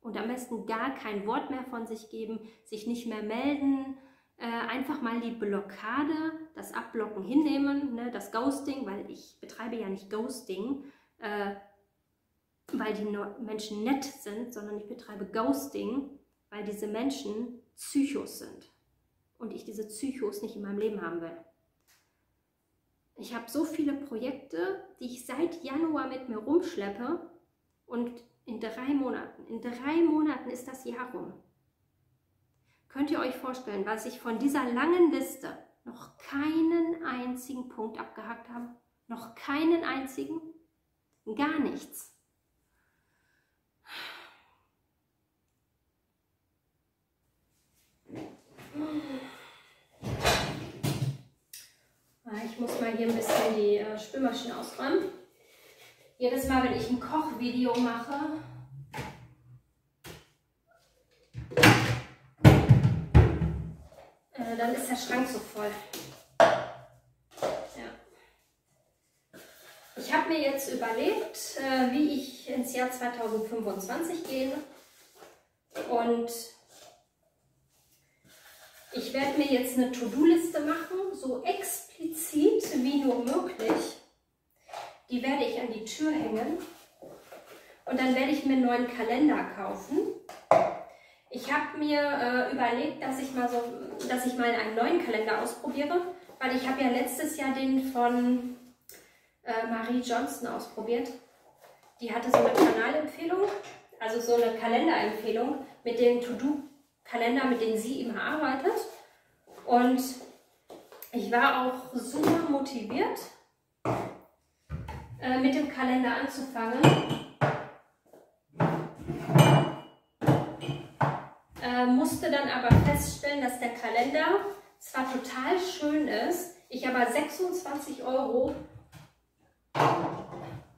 Und am besten gar kein Wort mehr von sich geben, sich nicht mehr melden, äh, einfach mal die Blockade, das Abblocken hinnehmen, ne, das Ghosting, weil ich betreibe ja nicht Ghosting, äh, weil die Menschen nett sind, sondern ich betreibe Ghosting, weil diese Menschen Psychos sind und ich diese Psychos nicht in meinem Leben haben will. Ich habe so viele Projekte, die ich seit Januar mit mir rumschleppe und in drei Monaten, in drei Monaten ist das Jahr rum. Könnt ihr euch vorstellen, was ich von dieser langen Liste noch keinen einzigen Punkt abgehakt habe? Noch keinen einzigen? Gar nichts. Ich muss mal hier ein bisschen die äh, Spülmaschine ausräumen. Jedes Mal, wenn ich ein Kochvideo mache, äh, dann ist der Schrank so voll. Ja. Ich habe mir jetzt überlegt, äh, wie ich ins Jahr 2025 gehe und ich werde mir jetzt eine To-Do-Liste machen, so explizit wie nur möglich. Die werde ich an die Tür hängen. Und dann werde ich mir einen neuen Kalender kaufen. Ich habe mir äh, überlegt, dass ich mal so, dass ich mal einen neuen Kalender ausprobiere, weil ich habe ja letztes Jahr den von äh, Marie Johnston ausprobiert. Die hatte so eine Kanalempfehlung, also so eine Kalenderempfehlung mit den To-Do-Kalender, mit denen sie immer arbeitet. Und ich war auch super motiviert, äh, mit dem Kalender anzufangen. Äh, musste dann aber feststellen, dass der Kalender zwar total schön ist, ich aber 26 Euro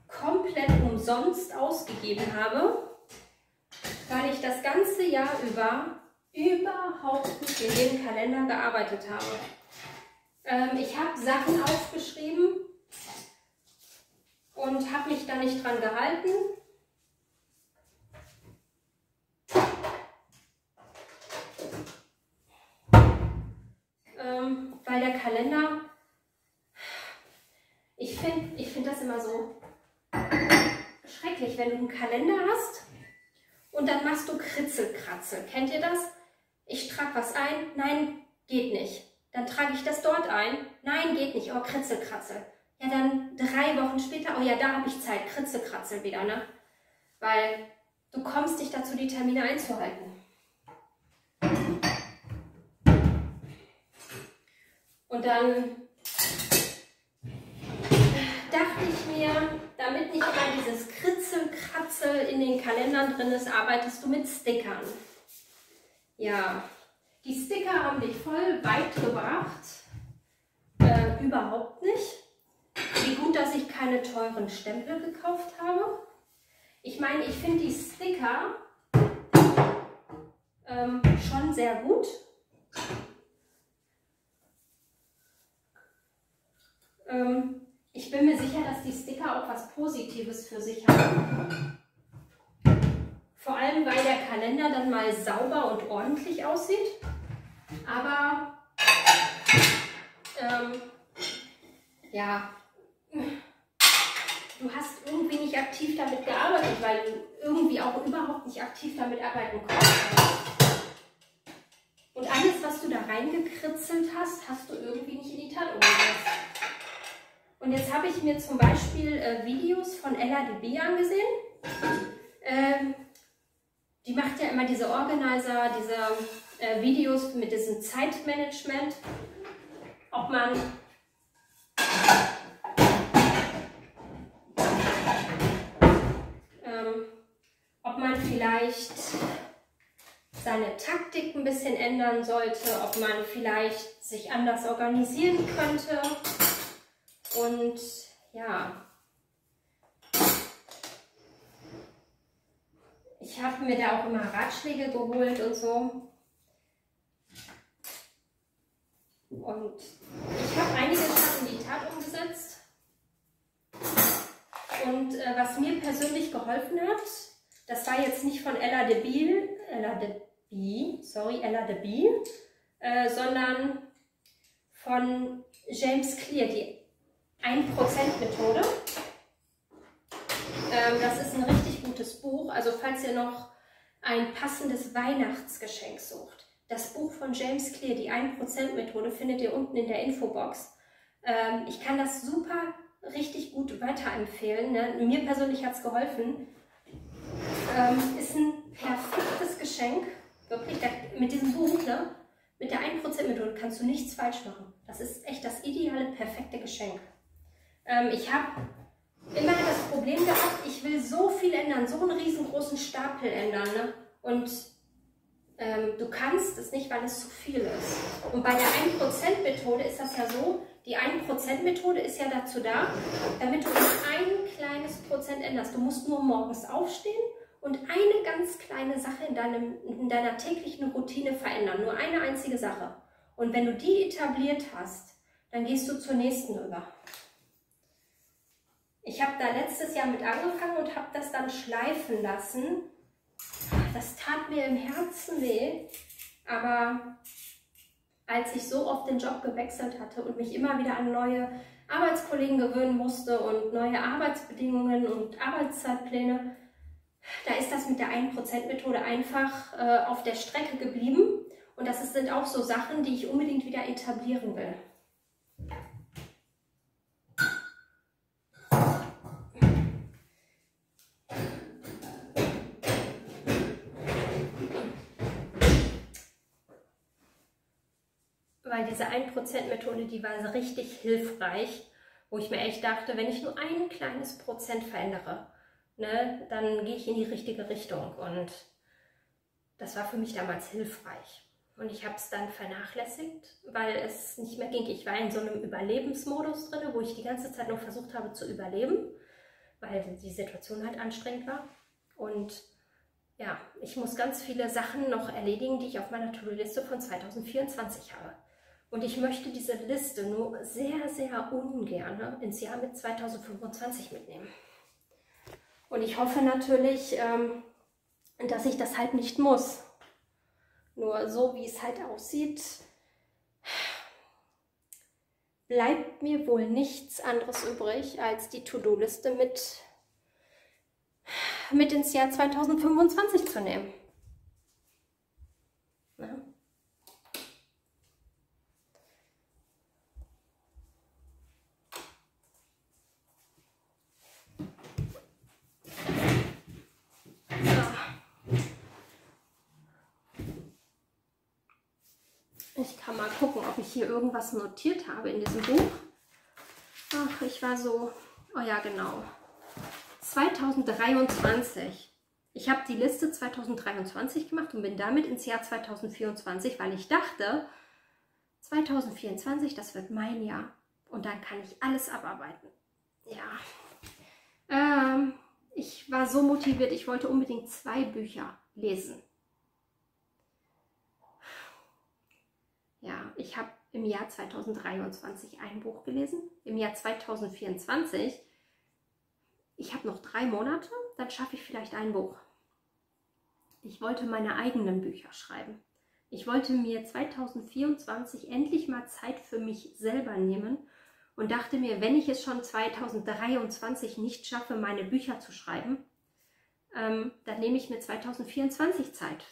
komplett umsonst ausgegeben habe, weil ich das ganze Jahr über überhaupt nicht in dem Kalender gearbeitet habe. Ähm, ich habe Sachen aufgeschrieben und habe mich da nicht dran gehalten. Ähm, weil der Kalender, ich finde ich find das immer so schrecklich, wenn du einen Kalender hast und dann machst du Kritzelkratzel. Kennt ihr das? Ich trage was ein, nein, geht nicht. Dann trage ich das dort ein, nein, geht nicht, oh, Kritzelkratzel. Ja, dann drei Wochen später, oh ja, da habe ich Zeit, Kritzelkratzel wieder, ne? Weil du kommst nicht dazu, die Termine einzuhalten. Und dann dachte ich mir, damit nicht immer dieses Kritzelkratzel in den Kalendern drin ist, arbeitest du mit Stickern. Ja, die Sticker haben dich voll weit gebracht. Äh, überhaupt nicht. Wie gut, dass ich keine teuren Stempel gekauft habe. Ich meine, ich finde die Sticker ähm, schon sehr gut. Ähm, ich bin mir sicher, dass die Sticker auch was Positives für sich haben. Vor allem, weil der Kalender dann mal sauber und ordentlich aussieht. Aber ähm, ja, du hast irgendwie nicht aktiv damit gearbeitet, weil du irgendwie auch überhaupt nicht aktiv damit arbeiten konntest. Und alles, was du da reingekritzelt hast, hast du irgendwie nicht in die Tat umgesetzt. Und jetzt habe ich mir zum Beispiel äh, Videos von Ella DB angesehen. Ähm, die macht ja immer diese Organizer, diese äh, Videos mit diesem Zeitmanagement. Ob man ähm, ob man vielleicht seine Taktik ein bisschen ändern sollte, ob man vielleicht sich anders organisieren könnte. Und ja, ich habe mir da auch immer Ratschläge geholt und so. Und ich habe einige Sachen in die Tat umgesetzt. Und äh, was mir persönlich geholfen hat, das war jetzt nicht von Ella de Biel, Ella de B, sorry, Ella de B, äh, sondern von James Clear, die 1%-Methode. Ähm, das ist ein richtig gutes Buch. Also falls ihr noch ein passendes Weihnachtsgeschenk sucht. Das Buch von James Clear, die 1%-Methode, findet ihr unten in der Infobox. Ähm, ich kann das super richtig gut weiterempfehlen. Ne? Mir persönlich hat es geholfen. Ähm, ist ein perfektes Geschenk. Wirklich, da, mit diesem Buch, ne? mit der 1%-Methode kannst du nichts falsch machen. Das ist echt das ideale, perfekte Geschenk. Ähm, ich habe immer das Problem gehabt, ich will so viel ändern, so einen riesengroßen Stapel ändern. Ne? Und ähm, du kannst es nicht, weil es zu viel ist. Und bei der 1%-Methode ist das ja so, die 1%-Methode ist ja dazu da, damit du ein kleines Prozent änderst. Du musst nur morgens aufstehen und eine ganz kleine Sache in, deinem, in deiner täglichen Routine verändern. Nur eine einzige Sache. Und wenn du die etabliert hast, dann gehst du zur nächsten über. Ich habe da letztes Jahr mit angefangen und habe das dann schleifen lassen. Das tat mir im Herzen weh, aber als ich so oft den Job gewechselt hatte und mich immer wieder an neue Arbeitskollegen gewöhnen musste und neue Arbeitsbedingungen und Arbeitszeitpläne, da ist das mit der 1%-Methode einfach äh, auf der Strecke geblieben. Und das sind auch so Sachen, die ich unbedingt wieder etablieren will. Weil diese 1%-Methode, die war richtig hilfreich, wo ich mir echt dachte, wenn ich nur ein kleines Prozent verändere, ne, dann gehe ich in die richtige Richtung. Und das war für mich damals hilfreich. Und ich habe es dann vernachlässigt, weil es nicht mehr ging. Ich war in so einem Überlebensmodus drin, wo ich die ganze Zeit noch versucht habe zu überleben, weil die Situation halt anstrengend war. Und ja, ich muss ganz viele Sachen noch erledigen, die ich auf meiner To-Do-Liste von 2024 habe. Und ich möchte diese Liste nur sehr, sehr ungern ins Jahr mit 2025 mitnehmen. Und ich hoffe natürlich, ähm, dass ich das halt nicht muss. Nur so, wie es halt aussieht, bleibt mir wohl nichts anderes übrig, als die To-Do-Liste mit, mit ins Jahr 2025 zu nehmen. Ja. Ich kann mal gucken, ob ich hier irgendwas notiert habe in diesem Buch. Ach, ich war so... Oh ja, genau. 2023. Ich habe die Liste 2023 gemacht und bin damit ins Jahr 2024, weil ich dachte, 2024, das wird mein Jahr. Und dann kann ich alles abarbeiten. Ja. Ähm, ich war so motiviert, ich wollte unbedingt zwei Bücher lesen. Ja, ich habe im Jahr 2023 ein Buch gelesen, im Jahr 2024, ich habe noch drei Monate, dann schaffe ich vielleicht ein Buch. Ich wollte meine eigenen Bücher schreiben. Ich wollte mir 2024 endlich mal Zeit für mich selber nehmen und dachte mir, wenn ich es schon 2023 nicht schaffe, meine Bücher zu schreiben, ähm, dann nehme ich mir 2024 Zeit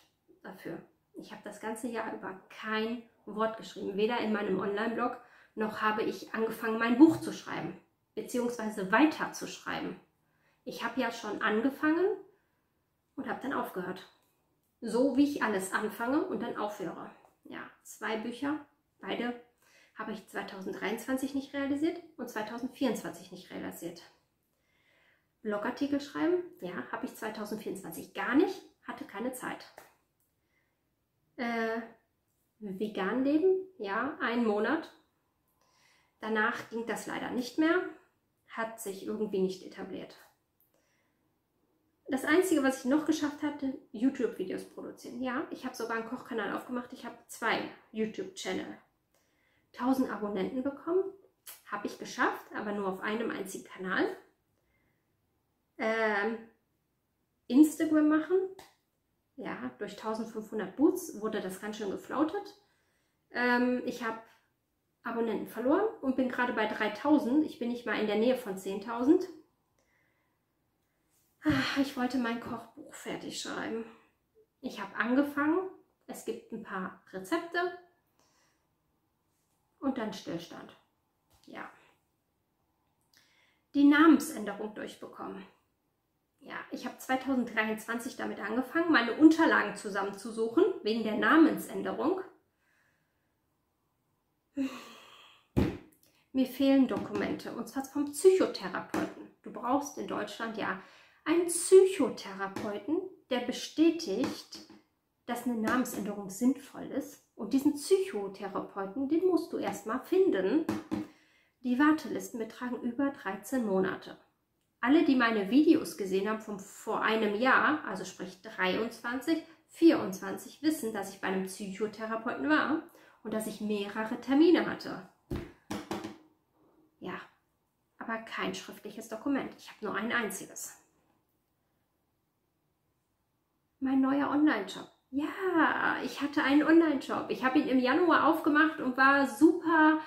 dafür. Ich habe das ganze Jahr über kein Wort geschrieben, weder in meinem Online-Blog noch habe ich angefangen, mein Buch zu schreiben, beziehungsweise weiter zu schreiben. Ich habe ja schon angefangen und habe dann aufgehört. So wie ich alles anfange und dann aufhöre. Ja, zwei Bücher, beide habe ich 2023 nicht realisiert und 2024 nicht realisiert. Blogartikel schreiben, ja, habe ich 2024 gar nicht, hatte keine Zeit. Äh, vegan leben, ja, einen Monat. Danach ging das leider nicht mehr, hat sich irgendwie nicht etabliert. Das Einzige, was ich noch geschafft hatte, YouTube-Videos produzieren. Ja, ich habe sogar einen Kochkanal aufgemacht. Ich habe zwei YouTube-Channel. 1000 Abonnenten bekommen, habe ich geschafft, aber nur auf einem einzigen Kanal. Ähm, Instagram machen, ja, durch 1500 Boots wurde das ganz schön geflautet. Ähm, ich habe Abonnenten verloren und bin gerade bei 3000. Ich bin nicht mal in der Nähe von 10.000. Ah, ich wollte mein Kochbuch fertig schreiben. Ich habe angefangen. Es gibt ein paar Rezepte und dann Stillstand. Ja. Die Namensänderung durchbekommen ja, ich habe 2023 damit angefangen, meine Unterlagen zusammenzusuchen, wegen der Namensänderung. Mir fehlen Dokumente, und zwar vom Psychotherapeuten. Du brauchst in Deutschland ja einen Psychotherapeuten, der bestätigt, dass eine Namensänderung sinnvoll ist. Und diesen Psychotherapeuten, den musst du erstmal finden. Die Wartelisten betragen über 13 Monate alle, die meine Videos gesehen haben von vor einem Jahr, also sprich 23, 24, wissen, dass ich bei einem Psychotherapeuten war und dass ich mehrere Termine hatte. Ja, aber kein schriftliches Dokument. Ich habe nur ein einziges. Mein neuer Online-Shop. Ja, ich hatte einen Online-Shop. Ich habe ihn im Januar aufgemacht und war super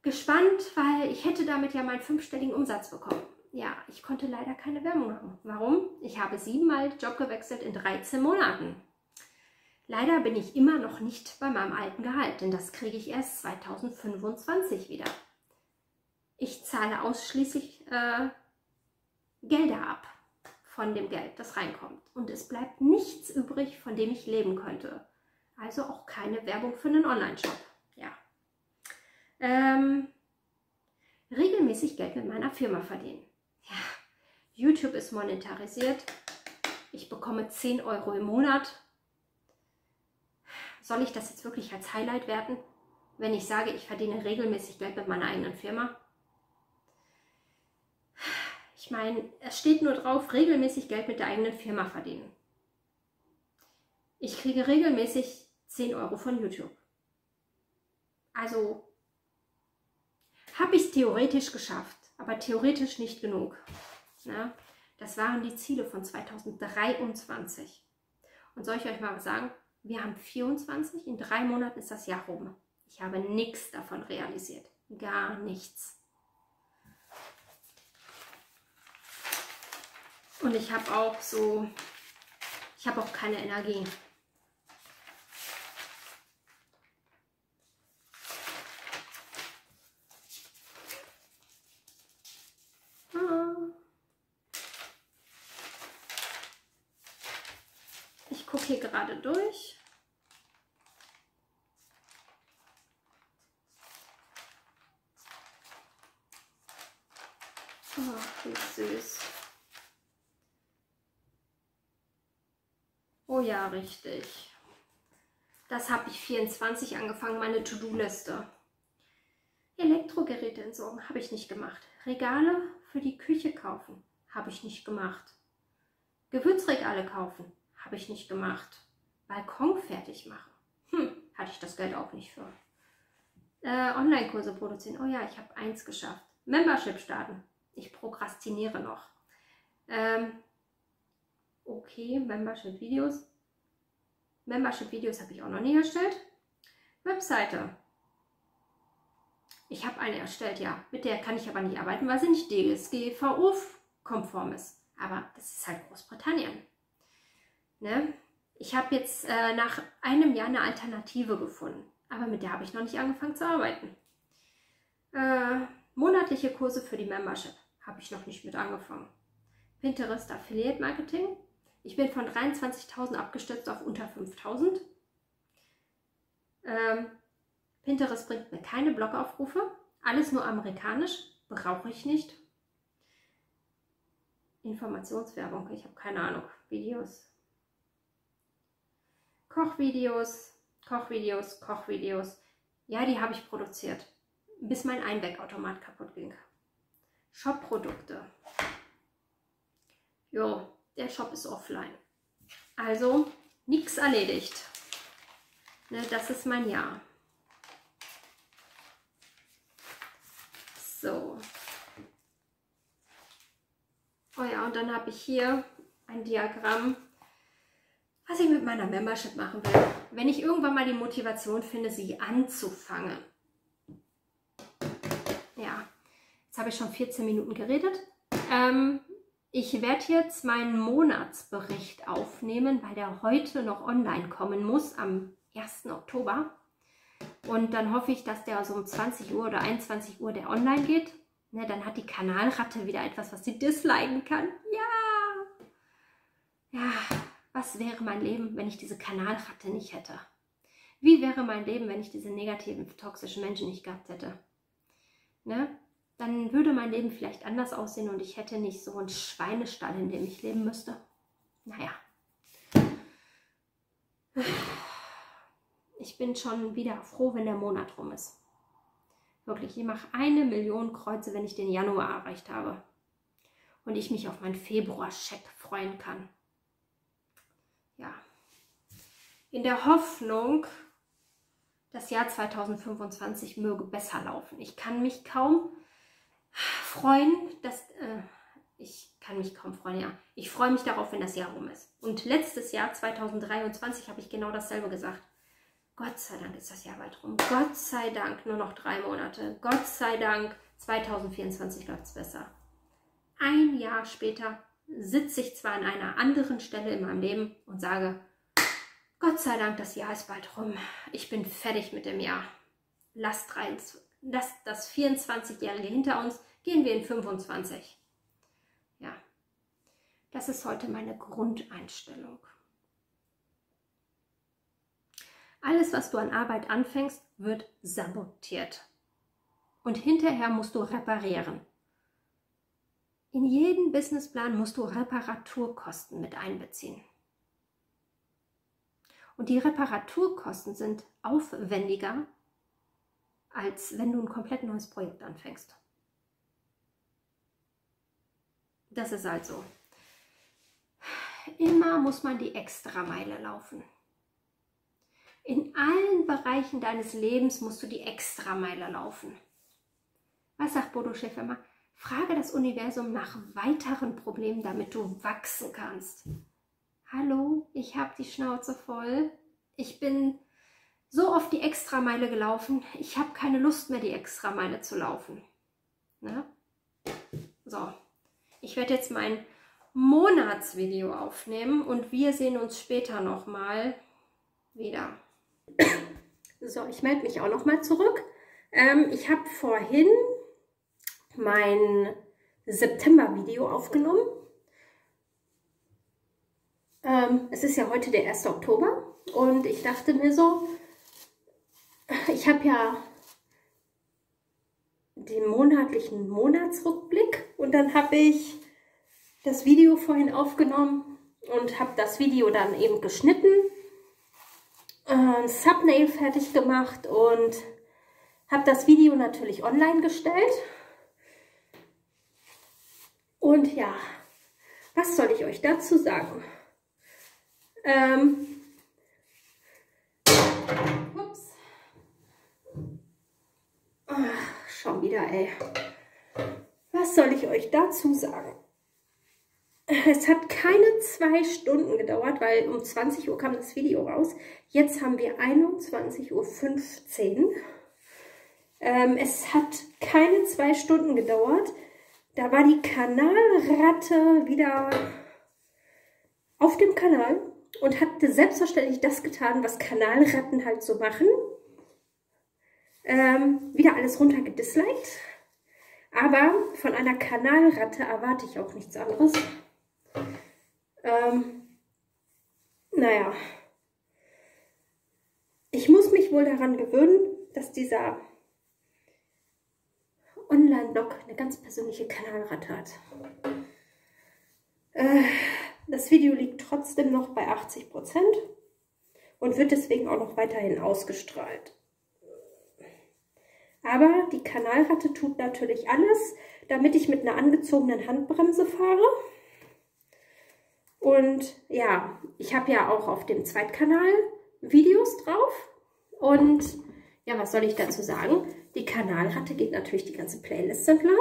gespannt, weil ich hätte damit ja meinen fünfstelligen Umsatz bekommen ja, ich konnte leider keine Werbung machen. Warum? Ich habe siebenmal Job gewechselt in 13 Monaten. Leider bin ich immer noch nicht bei meinem alten Gehalt, denn das kriege ich erst 2025 wieder. Ich zahle ausschließlich äh, Gelder ab von dem Geld, das reinkommt. Und es bleibt nichts übrig, von dem ich leben könnte. Also auch keine Werbung für einen Online-Shop. Ja. Ähm, regelmäßig Geld mit meiner Firma verdienen. Ja. YouTube ist monetarisiert. Ich bekomme 10 Euro im Monat. Soll ich das jetzt wirklich als Highlight werten, wenn ich sage, ich verdiene regelmäßig Geld mit meiner eigenen Firma? Ich meine, es steht nur drauf, regelmäßig Geld mit der eigenen Firma verdienen. Ich kriege regelmäßig 10 Euro von YouTube. Also habe ich es theoretisch geschafft, aber theoretisch nicht genug. Ja, das waren die Ziele von 2023. Und soll ich euch mal sagen? Wir haben 24, in drei Monaten ist das Jahr rum. Ich habe nichts davon realisiert. Gar nichts. Und ich habe auch so, ich habe auch keine Energie. Ah. Ich gucke hier gerade durch. Oh, wie süß. Richtig. Das habe ich 24 angefangen, meine To-Do-Liste. Elektrogeräte entsorgen, habe ich nicht gemacht. Regale für die Küche kaufen, habe ich nicht gemacht. Gewürzregale kaufen, habe ich nicht gemacht. Balkon fertig machen, hm, hatte ich das Geld auch nicht für. Äh, Online-Kurse produzieren, oh ja, ich habe eins geschafft. Membership starten, ich prokrastiniere noch. Ähm, Okay, Membership-Videos. Membership-Videos habe ich auch noch nie erstellt. Webseite. Ich habe eine erstellt, ja. Mit der kann ich aber nicht arbeiten, weil sie nicht DSGVO-konform ist. Aber das ist halt Großbritannien. Ne? Ich habe jetzt äh, nach einem Jahr eine Alternative gefunden. Aber mit der habe ich noch nicht angefangen zu arbeiten. Äh, monatliche Kurse für die Membership habe ich noch nicht mit angefangen. Pinterest Affiliate Marketing ich bin von 23.000 abgestürzt auf unter 5.000. Ähm, Pinterest bringt mir keine Blogaufrufe. Alles nur amerikanisch. Brauche ich nicht. Informationswerbung. Ich habe keine Ahnung. Videos. Kochvideos. Kochvideos. Kochvideos. Ja, die habe ich produziert. Bis mein Einwegautomat kaputt ging. Shop-Produkte. Jo, der Shop ist offline. Also nichts erledigt. Ne, das ist mein Jahr. So. Oh ja, und dann habe ich hier ein Diagramm, was ich mit meiner Membership machen will. Wenn ich irgendwann mal die Motivation finde, sie anzufangen. Ja, jetzt habe ich schon 14 Minuten geredet. Ähm, ich werde jetzt meinen Monatsbericht aufnehmen, weil der heute noch online kommen muss, am 1. Oktober. Und dann hoffe ich, dass der so um 20 Uhr oder 21 Uhr der online geht. Ne, dann hat die Kanalratte wieder etwas, was sie disliken kann. Ja! Ja, was wäre mein Leben, wenn ich diese Kanalratte nicht hätte? Wie wäre mein Leben, wenn ich diese negativen, toxischen Menschen nicht gehabt hätte? Ne? Dann würde mein Leben vielleicht anders aussehen und ich hätte nicht so einen Schweinestall, in dem ich leben müsste. Naja. Ich bin schon wieder froh, wenn der Monat rum ist. Wirklich, ich mache eine Million Kreuze, wenn ich den Januar erreicht habe. Und ich mich auf meinen Februar-Check freuen kann. Ja. In der Hoffnung, das Jahr 2025 möge besser laufen. Ich kann mich kaum freuen, dass äh, ich kann mich kaum freuen, ja. Ich freue mich darauf, wenn das Jahr rum ist. Und letztes Jahr, 2023, habe ich genau dasselbe gesagt. Gott sei Dank ist das Jahr bald rum. Gott sei Dank nur noch drei Monate. Gott sei Dank 2024 läuft es besser. ein Jahr später sitze ich zwar an einer anderen Stelle in meinem Leben und sage, Gott sei Dank, das Jahr ist bald rum. Ich bin fertig mit dem Jahr. Lass, lass das 24-Jährige hinter uns, gehen wir in 25. Ja, das ist heute meine Grundeinstellung. Alles, was du an Arbeit anfängst, wird sabotiert. Und hinterher musst du reparieren. In jeden Businessplan musst du Reparaturkosten mit einbeziehen. Und die Reparaturkosten sind aufwendiger, als wenn du ein komplett neues Projekt anfängst. Das ist halt so. Immer muss man die Extrameile laufen. In allen Bereichen deines Lebens musst du die Extrameile laufen. Was sagt Bodo Schäfer immer? Frage das Universum nach weiteren Problemen, damit du wachsen kannst. Hallo, ich habe die Schnauze voll. Ich bin so oft die Extrameile gelaufen. Ich habe keine Lust mehr, die Extrameile zu laufen. Ne? So, ich werde jetzt mein Monatsvideo aufnehmen und wir sehen uns später nochmal wieder. So, ich melde mich auch nochmal zurück. Ähm, ich habe vorhin mein September-Video aufgenommen. Ähm, es ist ja heute der 1. Oktober und ich dachte mir so, ich habe ja den monatlichen Monatsrückblick und dann habe ich das Video vorhin aufgenommen und habe das Video dann eben geschnitten, äh, Thumbnail fertig gemacht und habe das Video natürlich online gestellt und ja, was soll ich euch dazu sagen? Ähm, Schon wieder, ey. Was soll ich euch dazu sagen? Es hat keine zwei Stunden gedauert, weil um 20 Uhr kam das Video raus. Jetzt haben wir 21.15 Uhr. Ähm, es hat keine zwei Stunden gedauert, da war die Kanalratte wieder auf dem Kanal und hatte selbstverständlich das getan, was Kanalratten halt so machen. Ähm, wieder alles runtergedisliked. Aber von einer Kanalratte erwarte ich auch nichts anderes. Ähm, naja. Ich muss mich wohl daran gewöhnen, dass dieser Online-Blog eine ganz persönliche Kanalratte hat. Äh, das Video liegt trotzdem noch bei 80% und wird deswegen auch noch weiterhin ausgestrahlt. Aber die Kanalratte tut natürlich alles, damit ich mit einer angezogenen Handbremse fahre. Und ja, ich habe ja auch auf dem Zweitkanal Videos drauf. Und ja, was soll ich dazu sagen? Die Kanalratte geht natürlich die ganze Playlist entlang.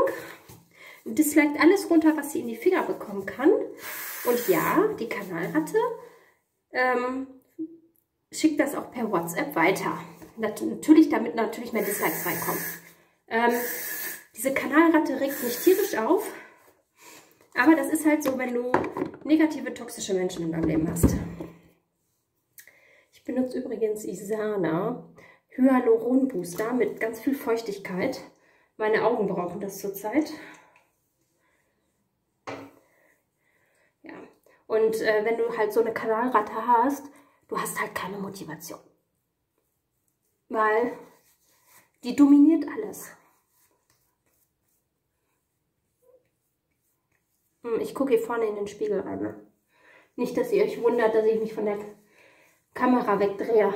Disliked alles runter, was sie in die Finger bekommen kann. Und ja, die Kanalratte ähm, schickt das auch per WhatsApp weiter. Natürlich, damit natürlich mehr Dislikes reinkommen. Ähm, diese Kanalratte regt mich tierisch auf. Aber das ist halt so, wenn du negative, toxische Menschen in deinem Leben hast. Ich benutze übrigens Isana. Hyaluron-Booster mit ganz viel Feuchtigkeit. Meine Augen brauchen das zurzeit. Ja, und äh, wenn du halt so eine Kanalratte hast, du hast halt keine Motivation. Weil die dominiert alles. Hm, ich gucke hier vorne in den Spiegel rein. Ne? Nicht, dass ihr euch wundert, dass ich mich von der Kamera wegdrehe.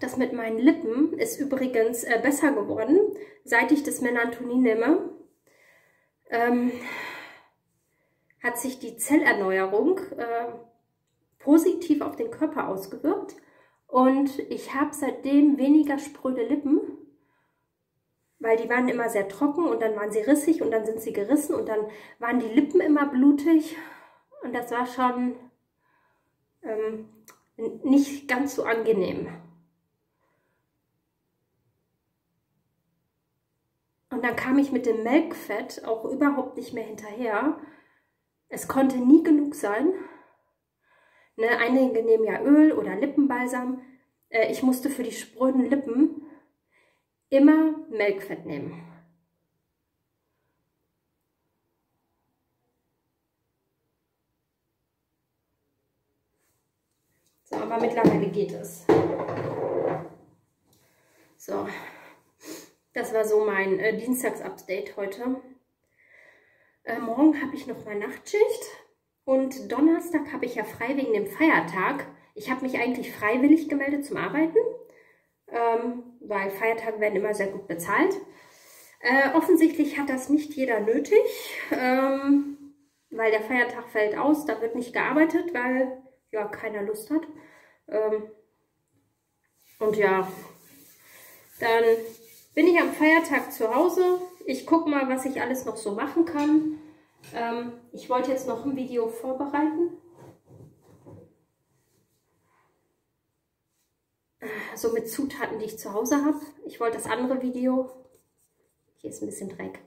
Das mit meinen Lippen ist übrigens äh, besser geworden, seit ich das Melatonin nehme. Ähm, hat sich die Zellerneuerung äh, positiv auf den Körper ausgewirkt und ich habe seitdem weniger spröde Lippen, weil die waren immer sehr trocken und dann waren sie rissig und dann sind sie gerissen und dann waren die Lippen immer blutig und das war schon ähm, nicht ganz so angenehm. Dann kam ich mit dem Melkfett auch überhaupt nicht mehr hinterher. Es konnte nie genug sein. Ne, einige nehmen ja Öl oder Lippenbalsam. Äh, ich musste für die spröden Lippen immer Melkfett nehmen. So, aber mittlerweile geht es. So, das war so mein äh, Dienstags-Update heute. Äh, morgen habe ich noch mal Nachtschicht und Donnerstag habe ich ja frei wegen dem Feiertag. Ich habe mich eigentlich freiwillig gemeldet zum Arbeiten, ähm, weil Feiertage werden immer sehr gut bezahlt. Äh, offensichtlich hat das nicht jeder nötig, ähm, weil der Feiertag fällt aus, da wird nicht gearbeitet, weil ja keiner Lust hat. Ähm, und ja, dann bin ich am Feiertag zu Hause. Ich gucke mal, was ich alles noch so machen kann. Ähm, ich wollte jetzt noch ein Video vorbereiten. So mit Zutaten, die ich zu Hause habe. Ich wollte das andere Video, hier ist ein bisschen Dreck.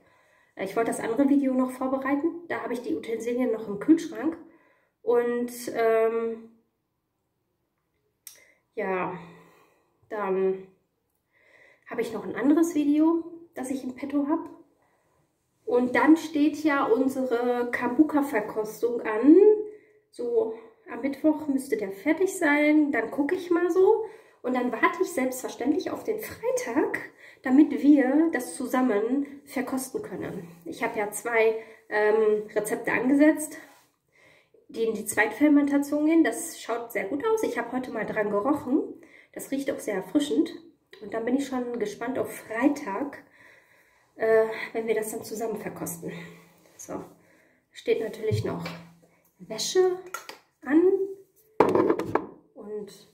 Äh, ich wollte das andere Video noch vorbereiten. Da habe ich die Utensilien noch im Kühlschrank. Und ähm, ja, dann habe ich noch ein anderes Video, das ich im Petto habe. Und dann steht ja unsere Kambuka-Verkostung an. So am Mittwoch müsste der fertig sein. Dann gucke ich mal so. Und dann warte ich selbstverständlich auf den Freitag, damit wir das zusammen verkosten können. Ich habe ja zwei ähm, Rezepte angesetzt, die in die Zweitfermentation gehen. Das schaut sehr gut aus. Ich habe heute mal dran gerochen. Das riecht auch sehr erfrischend. Und dann bin ich schon gespannt auf Freitag, äh, wenn wir das dann zusammen verkosten. So, steht natürlich noch Wäsche an und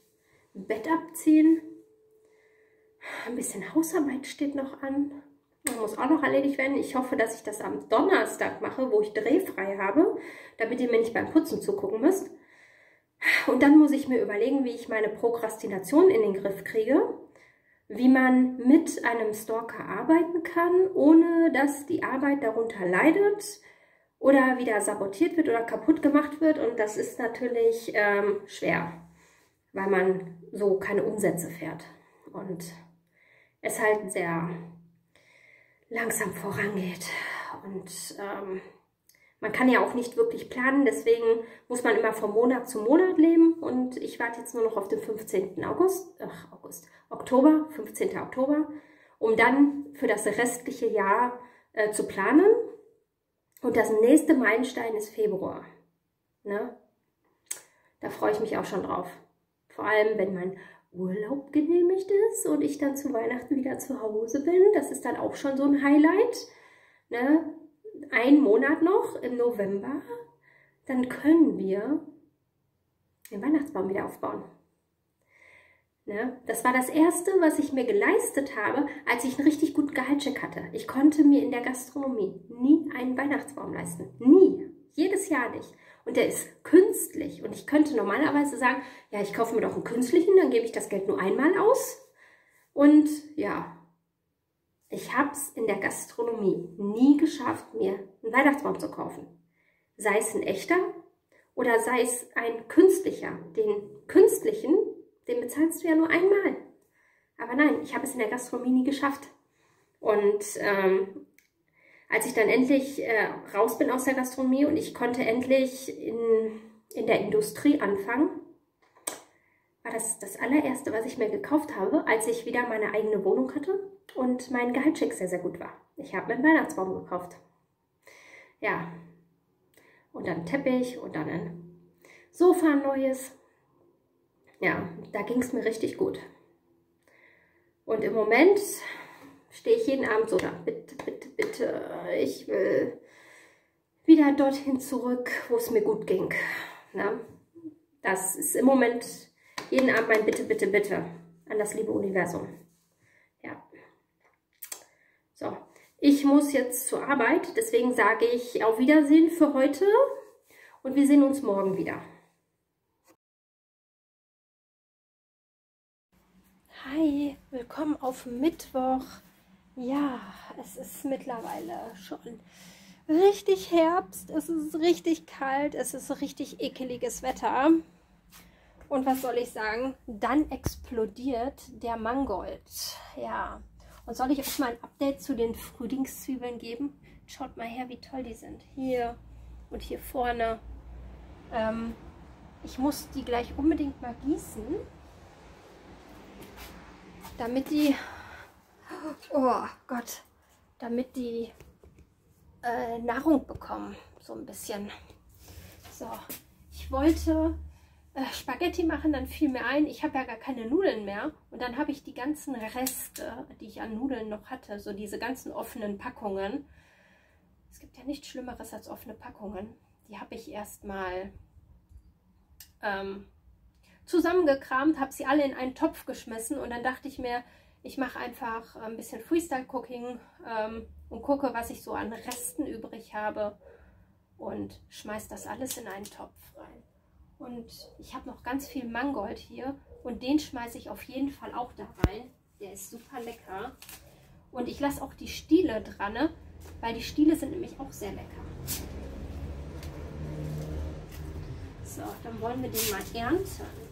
Bett abziehen. Ein bisschen Hausarbeit steht noch an. Das muss auch noch erledigt werden. Ich hoffe, dass ich das am Donnerstag mache, wo ich drehfrei habe, damit ihr mir nicht beim Putzen zugucken müsst. Und dann muss ich mir überlegen, wie ich meine Prokrastination in den Griff kriege wie man mit einem Stalker arbeiten kann, ohne dass die Arbeit darunter leidet oder wieder sabotiert wird oder kaputt gemacht wird. Und das ist natürlich ähm, schwer, weil man so keine Umsätze fährt und es halt sehr langsam vorangeht. Und ähm, man kann ja auch nicht wirklich planen, deswegen muss man immer von Monat zu Monat leben und ich warte jetzt nur noch auf den 15. August, ach August, Oktober, 15. Oktober, um dann für das restliche Jahr äh, zu planen. Und das nächste Meilenstein ist Februar. Ne? Da freue ich mich auch schon drauf. Vor allem, wenn mein Urlaub genehmigt ist und ich dann zu Weihnachten wieder zu Hause bin. Das ist dann auch schon so ein Highlight. Ne? Ein Monat noch im November. Dann können wir den Weihnachtsbaum wieder aufbauen. Ne? Das war das Erste, was ich mir geleistet habe, als ich einen richtig guten Gehaltscheck hatte. Ich konnte mir in der Gastronomie nie einen Weihnachtsbaum leisten. Nie. Jedes Jahr nicht. Und der ist künstlich. Und ich könnte normalerweise sagen, ja, ich kaufe mir doch einen künstlichen, dann gebe ich das Geld nur einmal aus. Und ja, ich habe es in der Gastronomie nie geschafft, mir einen Weihnachtsbaum zu kaufen. Sei es ein echter oder sei es ein künstlicher. Den künstlichen den bezahlst du ja nur einmal. Aber nein, ich habe es in der Gastronomie nie geschafft. Und ähm, als ich dann endlich äh, raus bin aus der Gastronomie und ich konnte endlich in, in der Industrie anfangen, war das das allererste, was ich mir gekauft habe, als ich wieder meine eigene Wohnung hatte und mein Gehaltscheck sehr, sehr gut war. Ich habe mir einen Weihnachtsbaum gekauft. Ja, und dann Teppich und dann ein Sofa neues ja, da ging es mir richtig gut. Und im Moment stehe ich jeden Abend so da, bitte, bitte, bitte, ich will wieder dorthin zurück, wo es mir gut ging. Na? Das ist im Moment jeden Abend mein Bitte, bitte, bitte an das liebe Universum. Ja. So, ich muss jetzt zur Arbeit, deswegen sage ich auf Wiedersehen für heute und wir sehen uns morgen wieder. Hi, willkommen auf Mittwoch. Ja, es ist mittlerweile schon richtig Herbst, es ist richtig kalt, es ist richtig ekeliges Wetter. Und was soll ich sagen? Dann explodiert der Mangold. Ja, und soll ich euch mal ein Update zu den Frühlingszwiebeln geben? Schaut mal her, wie toll die sind. Hier und hier vorne. Ähm, ich muss die gleich unbedingt mal gießen, damit die, oh Gott, damit die äh, Nahrung bekommen, so ein bisschen. So, ich wollte äh, Spaghetti machen, dann fiel mir ein, ich habe ja gar keine Nudeln mehr. Und dann habe ich die ganzen Reste, die ich an Nudeln noch hatte, so diese ganzen offenen Packungen. Es gibt ja nichts Schlimmeres als offene Packungen. Die habe ich erstmal ähm, zusammengekramt, habe sie alle in einen Topf geschmissen und dann dachte ich mir, ich mache einfach ein bisschen Freestyle-Cooking ähm, und gucke, was ich so an Resten übrig habe und schmeiße das alles in einen Topf rein. Und ich habe noch ganz viel Mangold hier und den schmeiße ich auf jeden Fall auch da rein. Der ist super lecker. Und ich lasse auch die Stiele dran, ne? weil die Stiele sind nämlich auch sehr lecker. So, dann wollen wir den mal ernten.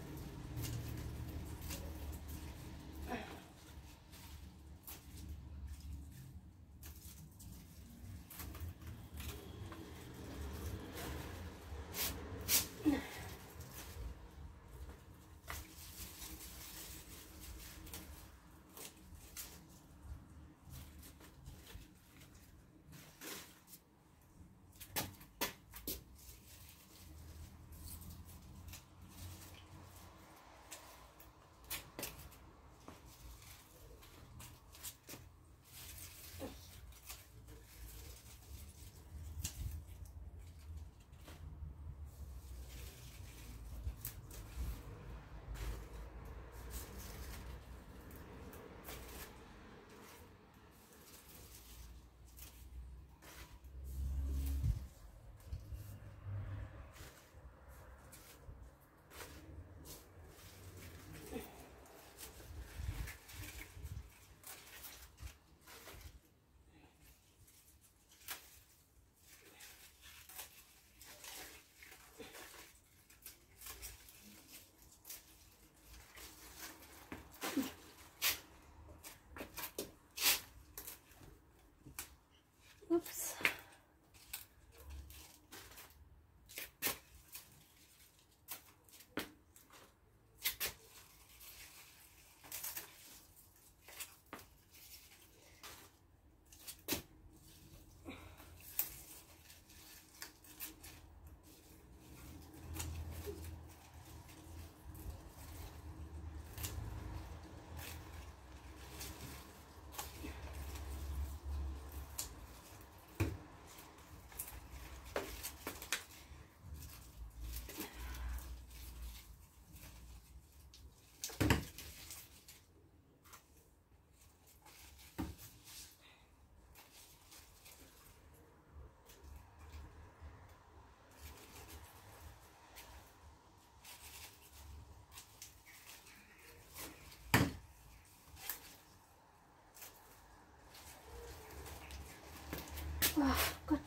Oh Gott.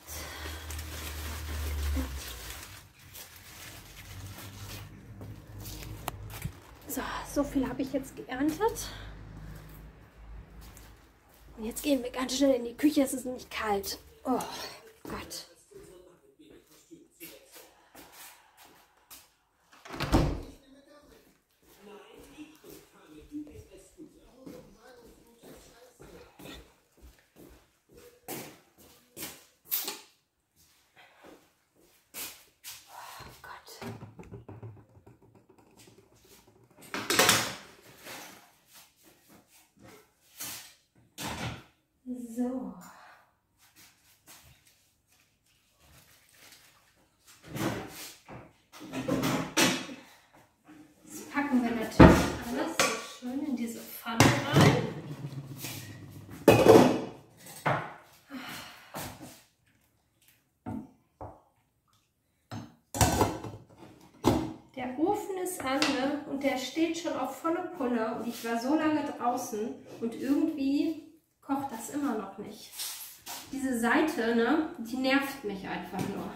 So, so viel habe ich jetzt geerntet. Und jetzt gehen wir ganz schnell in die Küche. Es ist nämlich kalt. Oh Gott. So. Jetzt packen wir natürlich alles so schön in diese Pfanne rein. Der Ofen ist an ne? und der steht schon auf volle Pulle und ich war so lange draußen und irgendwie kocht das immer noch nicht. Diese Seite, ne, die nervt mich einfach nur.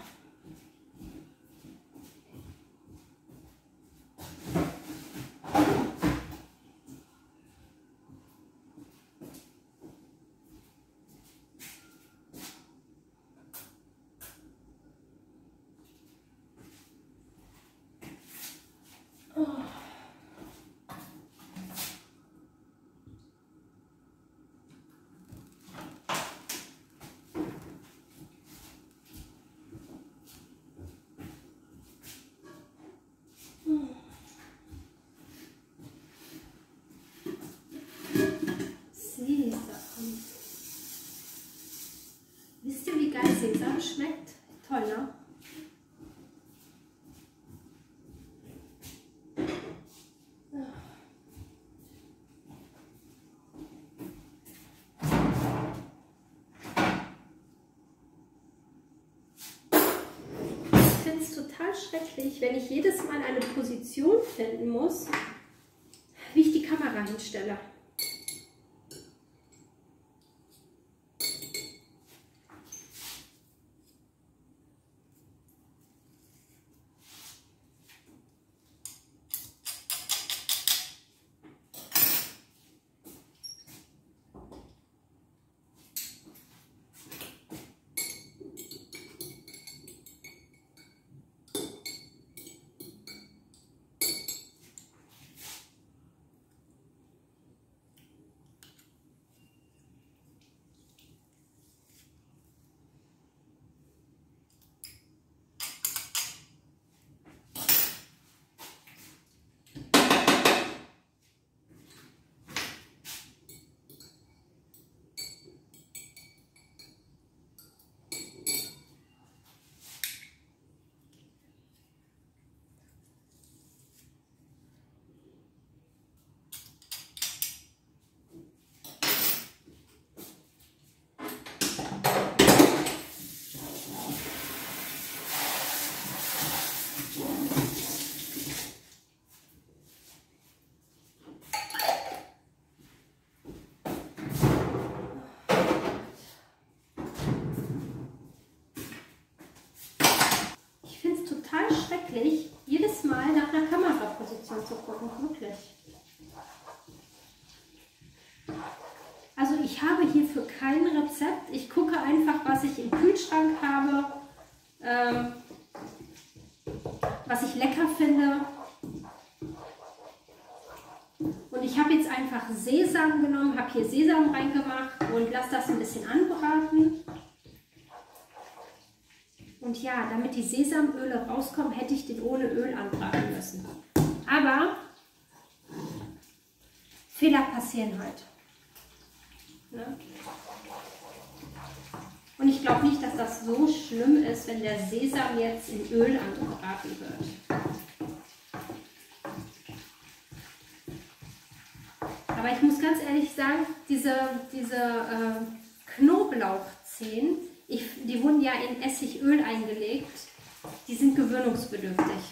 Sesam schmeckt? Toll, ne? Ich finde es total schrecklich, wenn ich jedes Mal eine Position finden muss, wie ich die Kamera hinstelle. Schrecklich, jedes Mal nach einer Kameraposition zu gucken, wirklich. Also ich habe hierfür kein Rezept. Ich gucke einfach, was ich im Kühlschrank habe, ähm, was ich lecker finde. Und ich habe jetzt einfach Sesam genommen, habe hier Sesam reingemacht und lasse das ein bisschen anbraten. Und ja, damit die Sesamöle rauskommen, hätte ich den ohne Öl anbraten müssen. Aber Fehler passieren halt. Ne? Und ich glaube nicht, dass das so schlimm ist, wenn der Sesam jetzt in Öl angebraten wird. Aber ich muss ganz ehrlich sagen, diese, diese äh, Knoblauchzehen, ich, die wurden ja in Essigöl eingelegt. Die sind gewöhnungsbedürftig.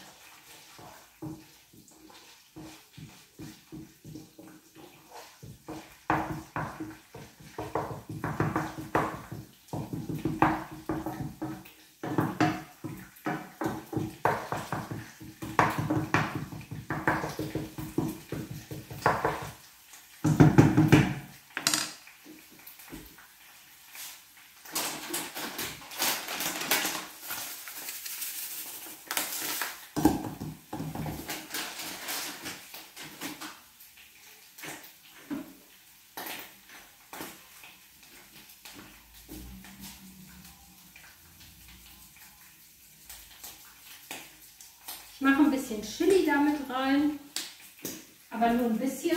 Ich mache ein bisschen Chili damit rein, aber nur ein bisschen.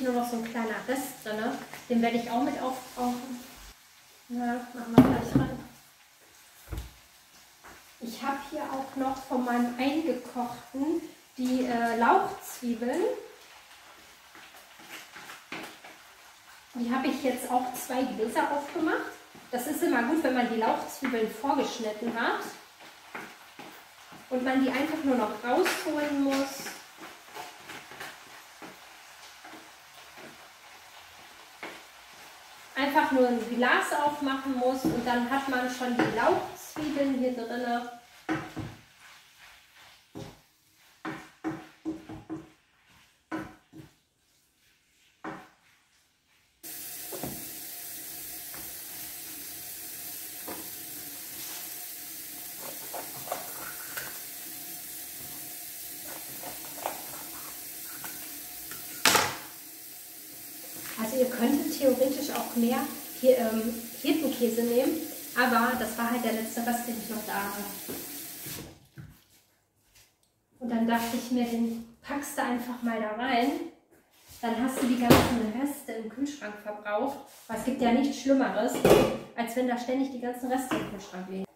Wirklich nur noch so ein kleiner Rest drin. Den werde ich auch mit aufbrauchen. Na, machen wir gleich rein. Ich habe hier auch noch von meinem eingekochten die äh, Lauchzwiebeln. Die habe ich jetzt auch zwei Gläser aufgemacht. Das ist immer gut, wenn man die Lauchzwiebeln vorgeschnitten hat und man die einfach nur noch rausholen muss. Einfach nur ein Glas aufmachen muss und dann hat man schon die Lauchzwiebeln hier drin. Also ihr könntet theoretisch auch mehr hier, ähm, Hirtenkäse nehmen, aber das war halt der letzte Rest, den ich noch da habe. Und dann dachte ich mir, den packst du einfach mal da rein. Dann hast du die ganzen Reste im Kühlschrank verbraucht. Es gibt ja nichts Schlimmeres, als wenn da ständig die ganzen Reste im Kühlschrank liegen.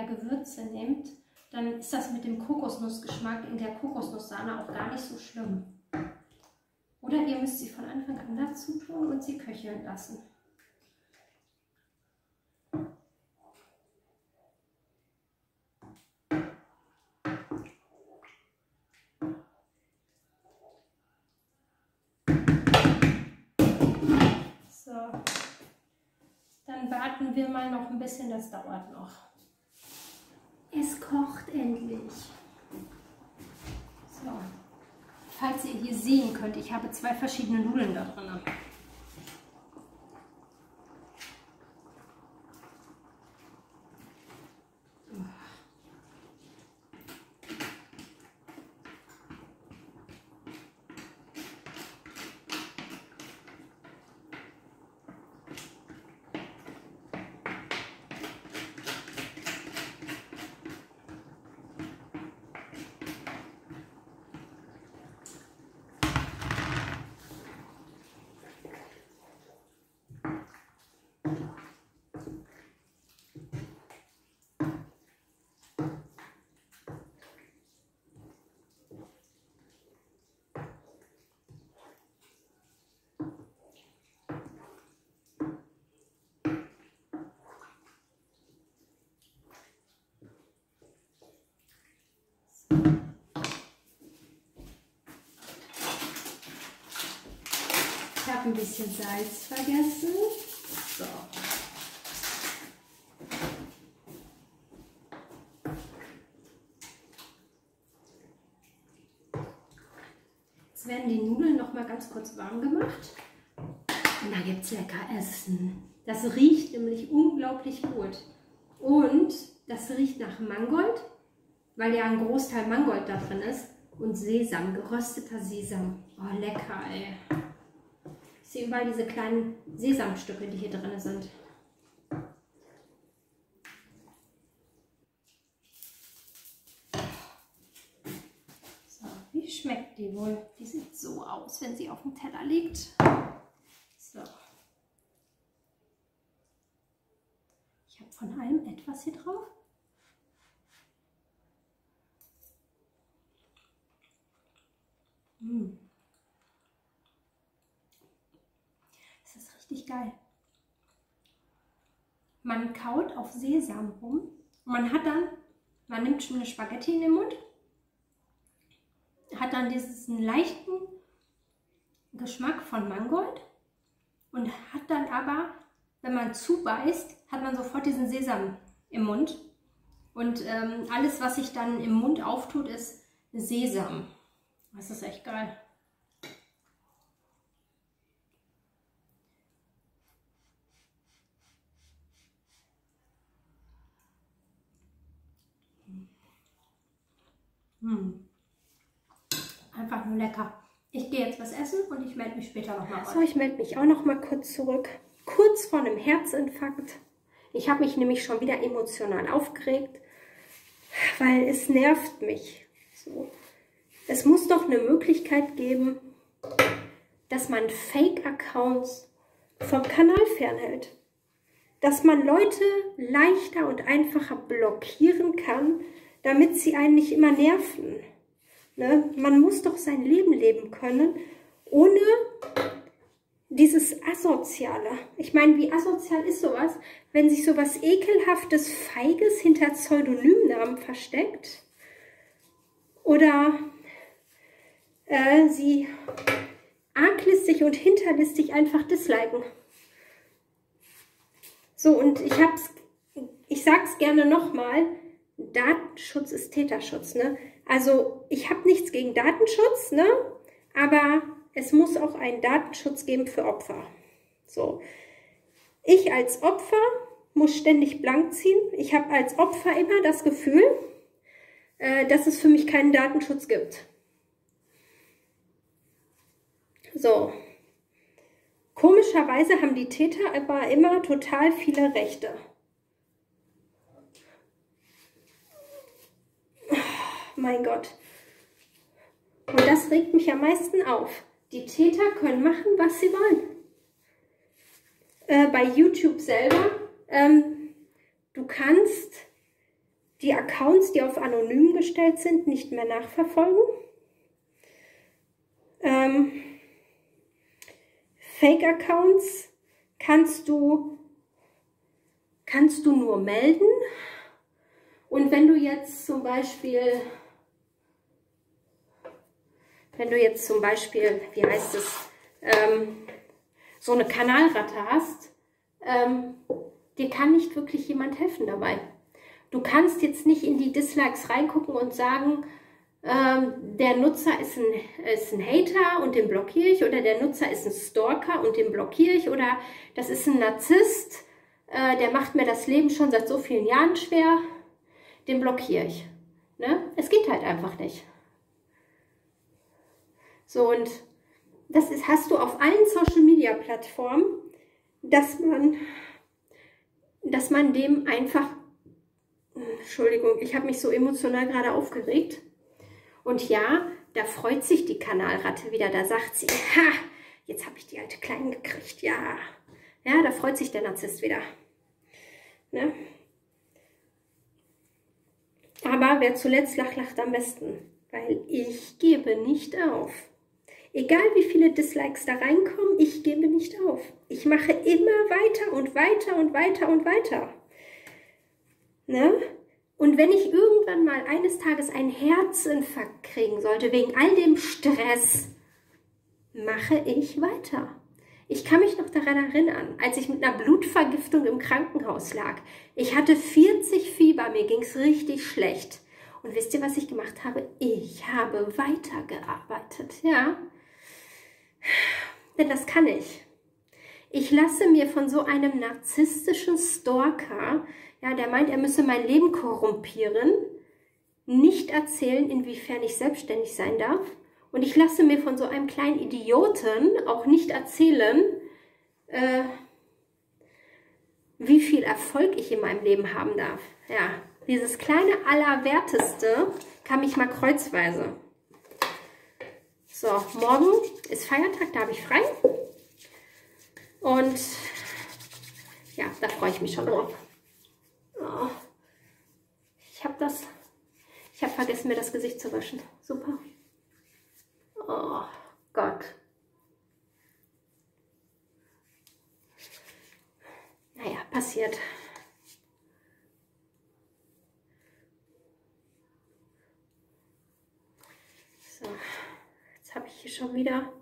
Mehr Gewürze nehmt, dann ist das mit dem Kokosnussgeschmack in der Kokosnusssahne auch gar nicht so schlimm. Oder ihr müsst sie von Anfang an dazu tun und sie köcheln lassen. So, dann warten wir mal noch ein bisschen, das dauert noch. Endlich. So. Falls ihr hier sehen könnt, ich habe zwei verschiedene Nudeln da drin. Ich habe ein bisschen Salz vergessen. So. Jetzt werden die Nudeln noch mal ganz kurz warm gemacht. Und da gibt es lecker Essen. Das riecht nämlich unglaublich gut. Und das riecht nach Mangold, weil ja ein Großteil Mangold da drin ist. Und Sesam, gerösteter Sesam. Oh, lecker, ey. Ich überall diese kleinen Sesamstücke, die hier drin sind. So, wie schmeckt die wohl? Die sieht so aus, wenn sie auf dem Teller liegt. So. Ich habe von allem etwas hier drauf. Mmh. Das ist richtig geil. Man kaut auf Sesam rum und man hat dann, man nimmt schon eine Spaghetti in den Mund, hat dann diesen leichten Geschmack von Mangold und hat dann aber, wenn man zubeißt, hat man sofort diesen Sesam im Mund. Und ähm, alles, was sich dann im Mund auftut, ist Sesam. Das ist echt geil. Hm. Einfach nur lecker. Ich gehe jetzt was essen und ich melde mich später nochmal. So, ich melde mich auch noch mal kurz zurück. Kurz vor einem Herzinfarkt. Ich habe mich nämlich schon wieder emotional aufgeregt, weil es nervt mich. So. Es muss doch eine Möglichkeit geben, dass man Fake-Accounts vom Kanal fernhält. Dass man Leute leichter und einfacher blockieren kann, damit sie einen nicht immer nerven. Ne? Man muss doch sein Leben leben können, ohne dieses Asoziale. Ich meine, wie asozial ist sowas, wenn sich sowas ekelhaftes, feiges hinter Pseudonymnamen versteckt? Oder äh, sie arglistig und hinterlistig einfach disliken. So, und ich hab's, ich sag's gerne nochmal, Datenschutz ist Täterschutz, ne? Also, ich habe nichts gegen Datenschutz, ne? Aber es muss auch einen Datenschutz geben für Opfer. So. Ich als Opfer muss ständig blank ziehen. Ich habe als Opfer immer das Gefühl, äh, dass es für mich keinen Datenschutz gibt. So. Komischerweise haben die Täter aber immer total viele Rechte. Oh, mein Gott. Und das regt mich am meisten auf. Die Täter können machen, was sie wollen. Äh, bei YouTube selber, ähm, du kannst die Accounts, die auf anonym gestellt sind, nicht mehr nachverfolgen. Ähm, Fake-Accounts kannst du, kannst du nur melden. Und wenn du jetzt zum Beispiel wenn du jetzt zum Beispiel, wie heißt es, ähm, so eine Kanalratte hast, ähm, dir kann nicht wirklich jemand helfen dabei. Du kannst jetzt nicht in die Dislikes reingucken und sagen, ähm, der Nutzer ist ein, ist ein Hater und den blockiere ich oder der Nutzer ist ein Stalker und den blockiere ich oder das ist ein Narzisst, äh, der macht mir das Leben schon seit so vielen Jahren schwer, den blockiere ich. Ne? Es geht halt einfach nicht. So, und das ist, hast du auf allen Social Media Plattformen, dass man, dass man dem einfach, Entschuldigung, ich habe mich so emotional gerade aufgeregt. Und ja, da freut sich die Kanalratte wieder, da sagt sie, ha, jetzt habe ich die alte Kleinen gekriegt, ja. Ja, da freut sich der Narzisst wieder. Ne? Aber wer zuletzt lacht, lacht am besten, weil ich gebe nicht auf. Egal wie viele Dislikes da reinkommen, ich gebe nicht auf. Ich mache immer weiter und weiter und weiter und weiter. Ne? Und wenn ich irgendwann mal eines Tages einen Herzinfarkt kriegen sollte, wegen all dem Stress, mache ich weiter. Ich kann mich noch daran erinnern, als ich mit einer Blutvergiftung im Krankenhaus lag. Ich hatte 40 Fieber, mir ging es richtig schlecht. Und wisst ihr, was ich gemacht habe? Ich habe weitergearbeitet, ja. Denn das kann ich. Ich lasse mir von so einem narzisstischen Stalker, ja, der meint, er müsse mein Leben korrumpieren, nicht erzählen, inwiefern ich selbstständig sein darf. Und ich lasse mir von so einem kleinen Idioten auch nicht erzählen, äh, wie viel Erfolg ich in meinem Leben haben darf. Ja, dieses kleine Allerwerteste kam ich mal kreuzweise. So, morgen ist Feiertag, da habe ich frei. Und ja, da freue ich mich schon drauf. Oh. Ich habe das, ich habe vergessen, mir das Gesicht zu waschen. Super. Oh Gott. Naja, passiert. Ich schon wieder,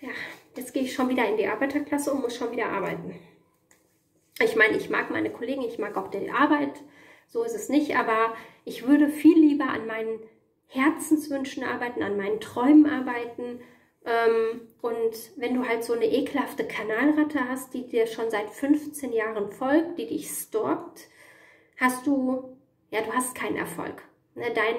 ja, jetzt gehe ich schon wieder in die Arbeiterklasse und muss schon wieder arbeiten. Ich meine, ich mag meine Kollegen, ich mag auch die Arbeit, so ist es nicht, aber ich würde viel lieber an meinen Herzenswünschen arbeiten, an meinen Träumen arbeiten. Ähm, und wenn du halt so eine ekelhafte Kanalratte hast, die dir schon seit 15 Jahren folgt, die dich stalkt, hast du, ja, du hast keinen Erfolg. Ne, dein,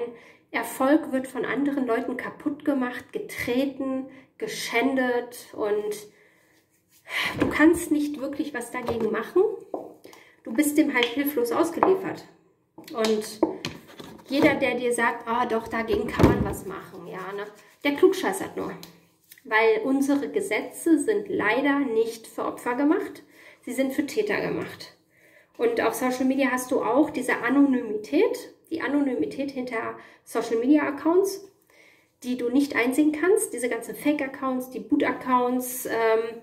Erfolg wird von anderen Leuten kaputt gemacht, getreten, geschändet und du kannst nicht wirklich was dagegen machen. Du bist dem halt hilflos ausgeliefert. Und jeder, der dir sagt, ah oh, doch, dagegen kann man was machen, ja, ne? der klugscheißert nur. Weil unsere Gesetze sind leider nicht für Opfer gemacht, sie sind für Täter gemacht. Und auf Social Media hast du auch diese Anonymität, die Anonymität hinter Social Media Accounts, die du nicht einsehen kannst. Diese ganzen Fake-Accounts, die Boot-Accounts, ähm,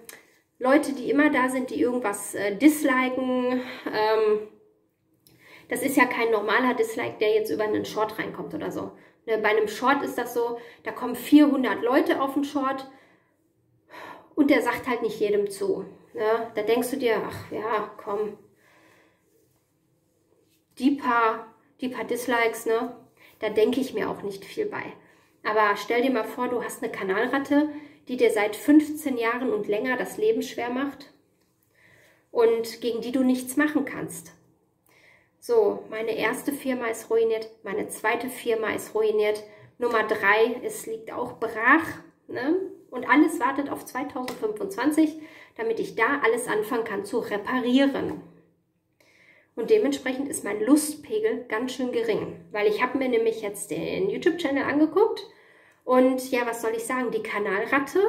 Leute, die immer da sind, die irgendwas äh, disliken. Ähm, das ist ja kein normaler Dislike, der jetzt über einen Short reinkommt oder so. Ne, bei einem Short ist das so, da kommen 400 Leute auf den Short und der sagt halt nicht jedem zu. Ne? Da denkst du dir, ach ja, komm, die paar, die paar Dislikes, ne, da denke ich mir auch nicht viel bei. Aber stell dir mal vor, du hast eine Kanalratte, die dir seit 15 Jahren und länger das Leben schwer macht und gegen die du nichts machen kannst. So, meine erste Firma ist ruiniert, meine zweite Firma ist ruiniert, Nummer drei, es liegt auch brach, ne? Und alles wartet auf 2025, damit ich da alles anfangen kann zu reparieren. Und dementsprechend ist mein Lustpegel ganz schön gering, weil ich habe mir nämlich jetzt den YouTube-Channel angeguckt und ja, was soll ich sagen, die Kanalratte,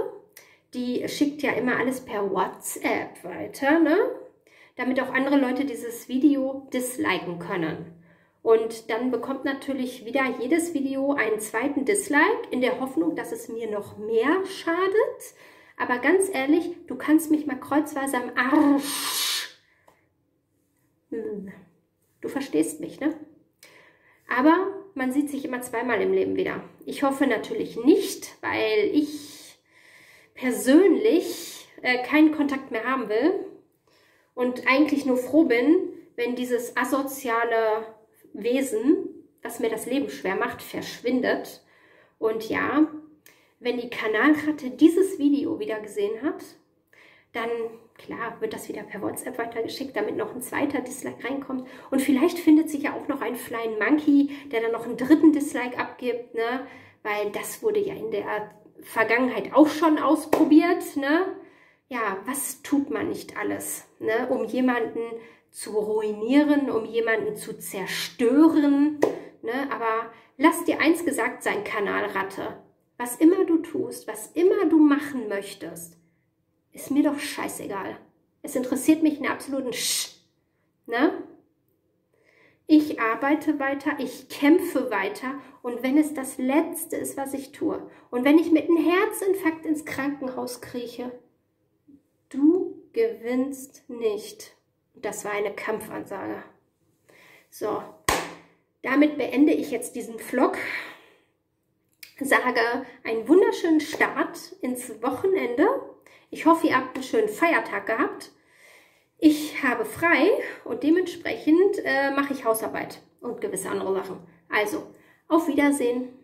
die schickt ja immer alles per WhatsApp weiter, ne? damit auch andere Leute dieses Video disliken können. Und dann bekommt natürlich wieder jedes Video einen zweiten Dislike in der Hoffnung, dass es mir noch mehr schadet. Aber ganz ehrlich, du kannst mich mal kreuzweise am Arsch. Du verstehst mich, ne? Aber man sieht sich immer zweimal im Leben wieder. Ich hoffe natürlich nicht, weil ich persönlich äh, keinen Kontakt mehr haben will und eigentlich nur froh bin, wenn dieses asoziale Wesen, das mir das Leben schwer macht, verschwindet. Und ja, wenn die Kanalratte dieses Video wieder gesehen hat, dann klar wird das wieder per WhatsApp weitergeschickt, damit noch ein zweiter Dislike reinkommt. Und vielleicht findet sich ja auch noch ein Flying Monkey, der dann noch einen dritten Dislike abgibt, ne? Weil das wurde ja in der Vergangenheit auch schon ausprobiert, ne? Ja, was tut man nicht alles, ne? Um jemanden zu ruinieren, um jemanden zu zerstören, ne? Aber lass dir eins gesagt sein, Kanalratte. Was immer du tust, was immer du machen möchtest, ist mir doch scheißegal. Es interessiert mich einen absoluten Sch. Ne? Ich arbeite weiter, ich kämpfe weiter und wenn es das Letzte ist, was ich tue und wenn ich mit einem Herzinfarkt ins Krankenhaus krieche, du gewinnst nicht. Das war eine Kampfansage. So, damit beende ich jetzt diesen Vlog. Sage einen wunderschönen Start ins Wochenende ich hoffe, ihr habt einen schönen Feiertag gehabt. Ich habe frei und dementsprechend äh, mache ich Hausarbeit und gewisse andere Sachen. Also, auf Wiedersehen.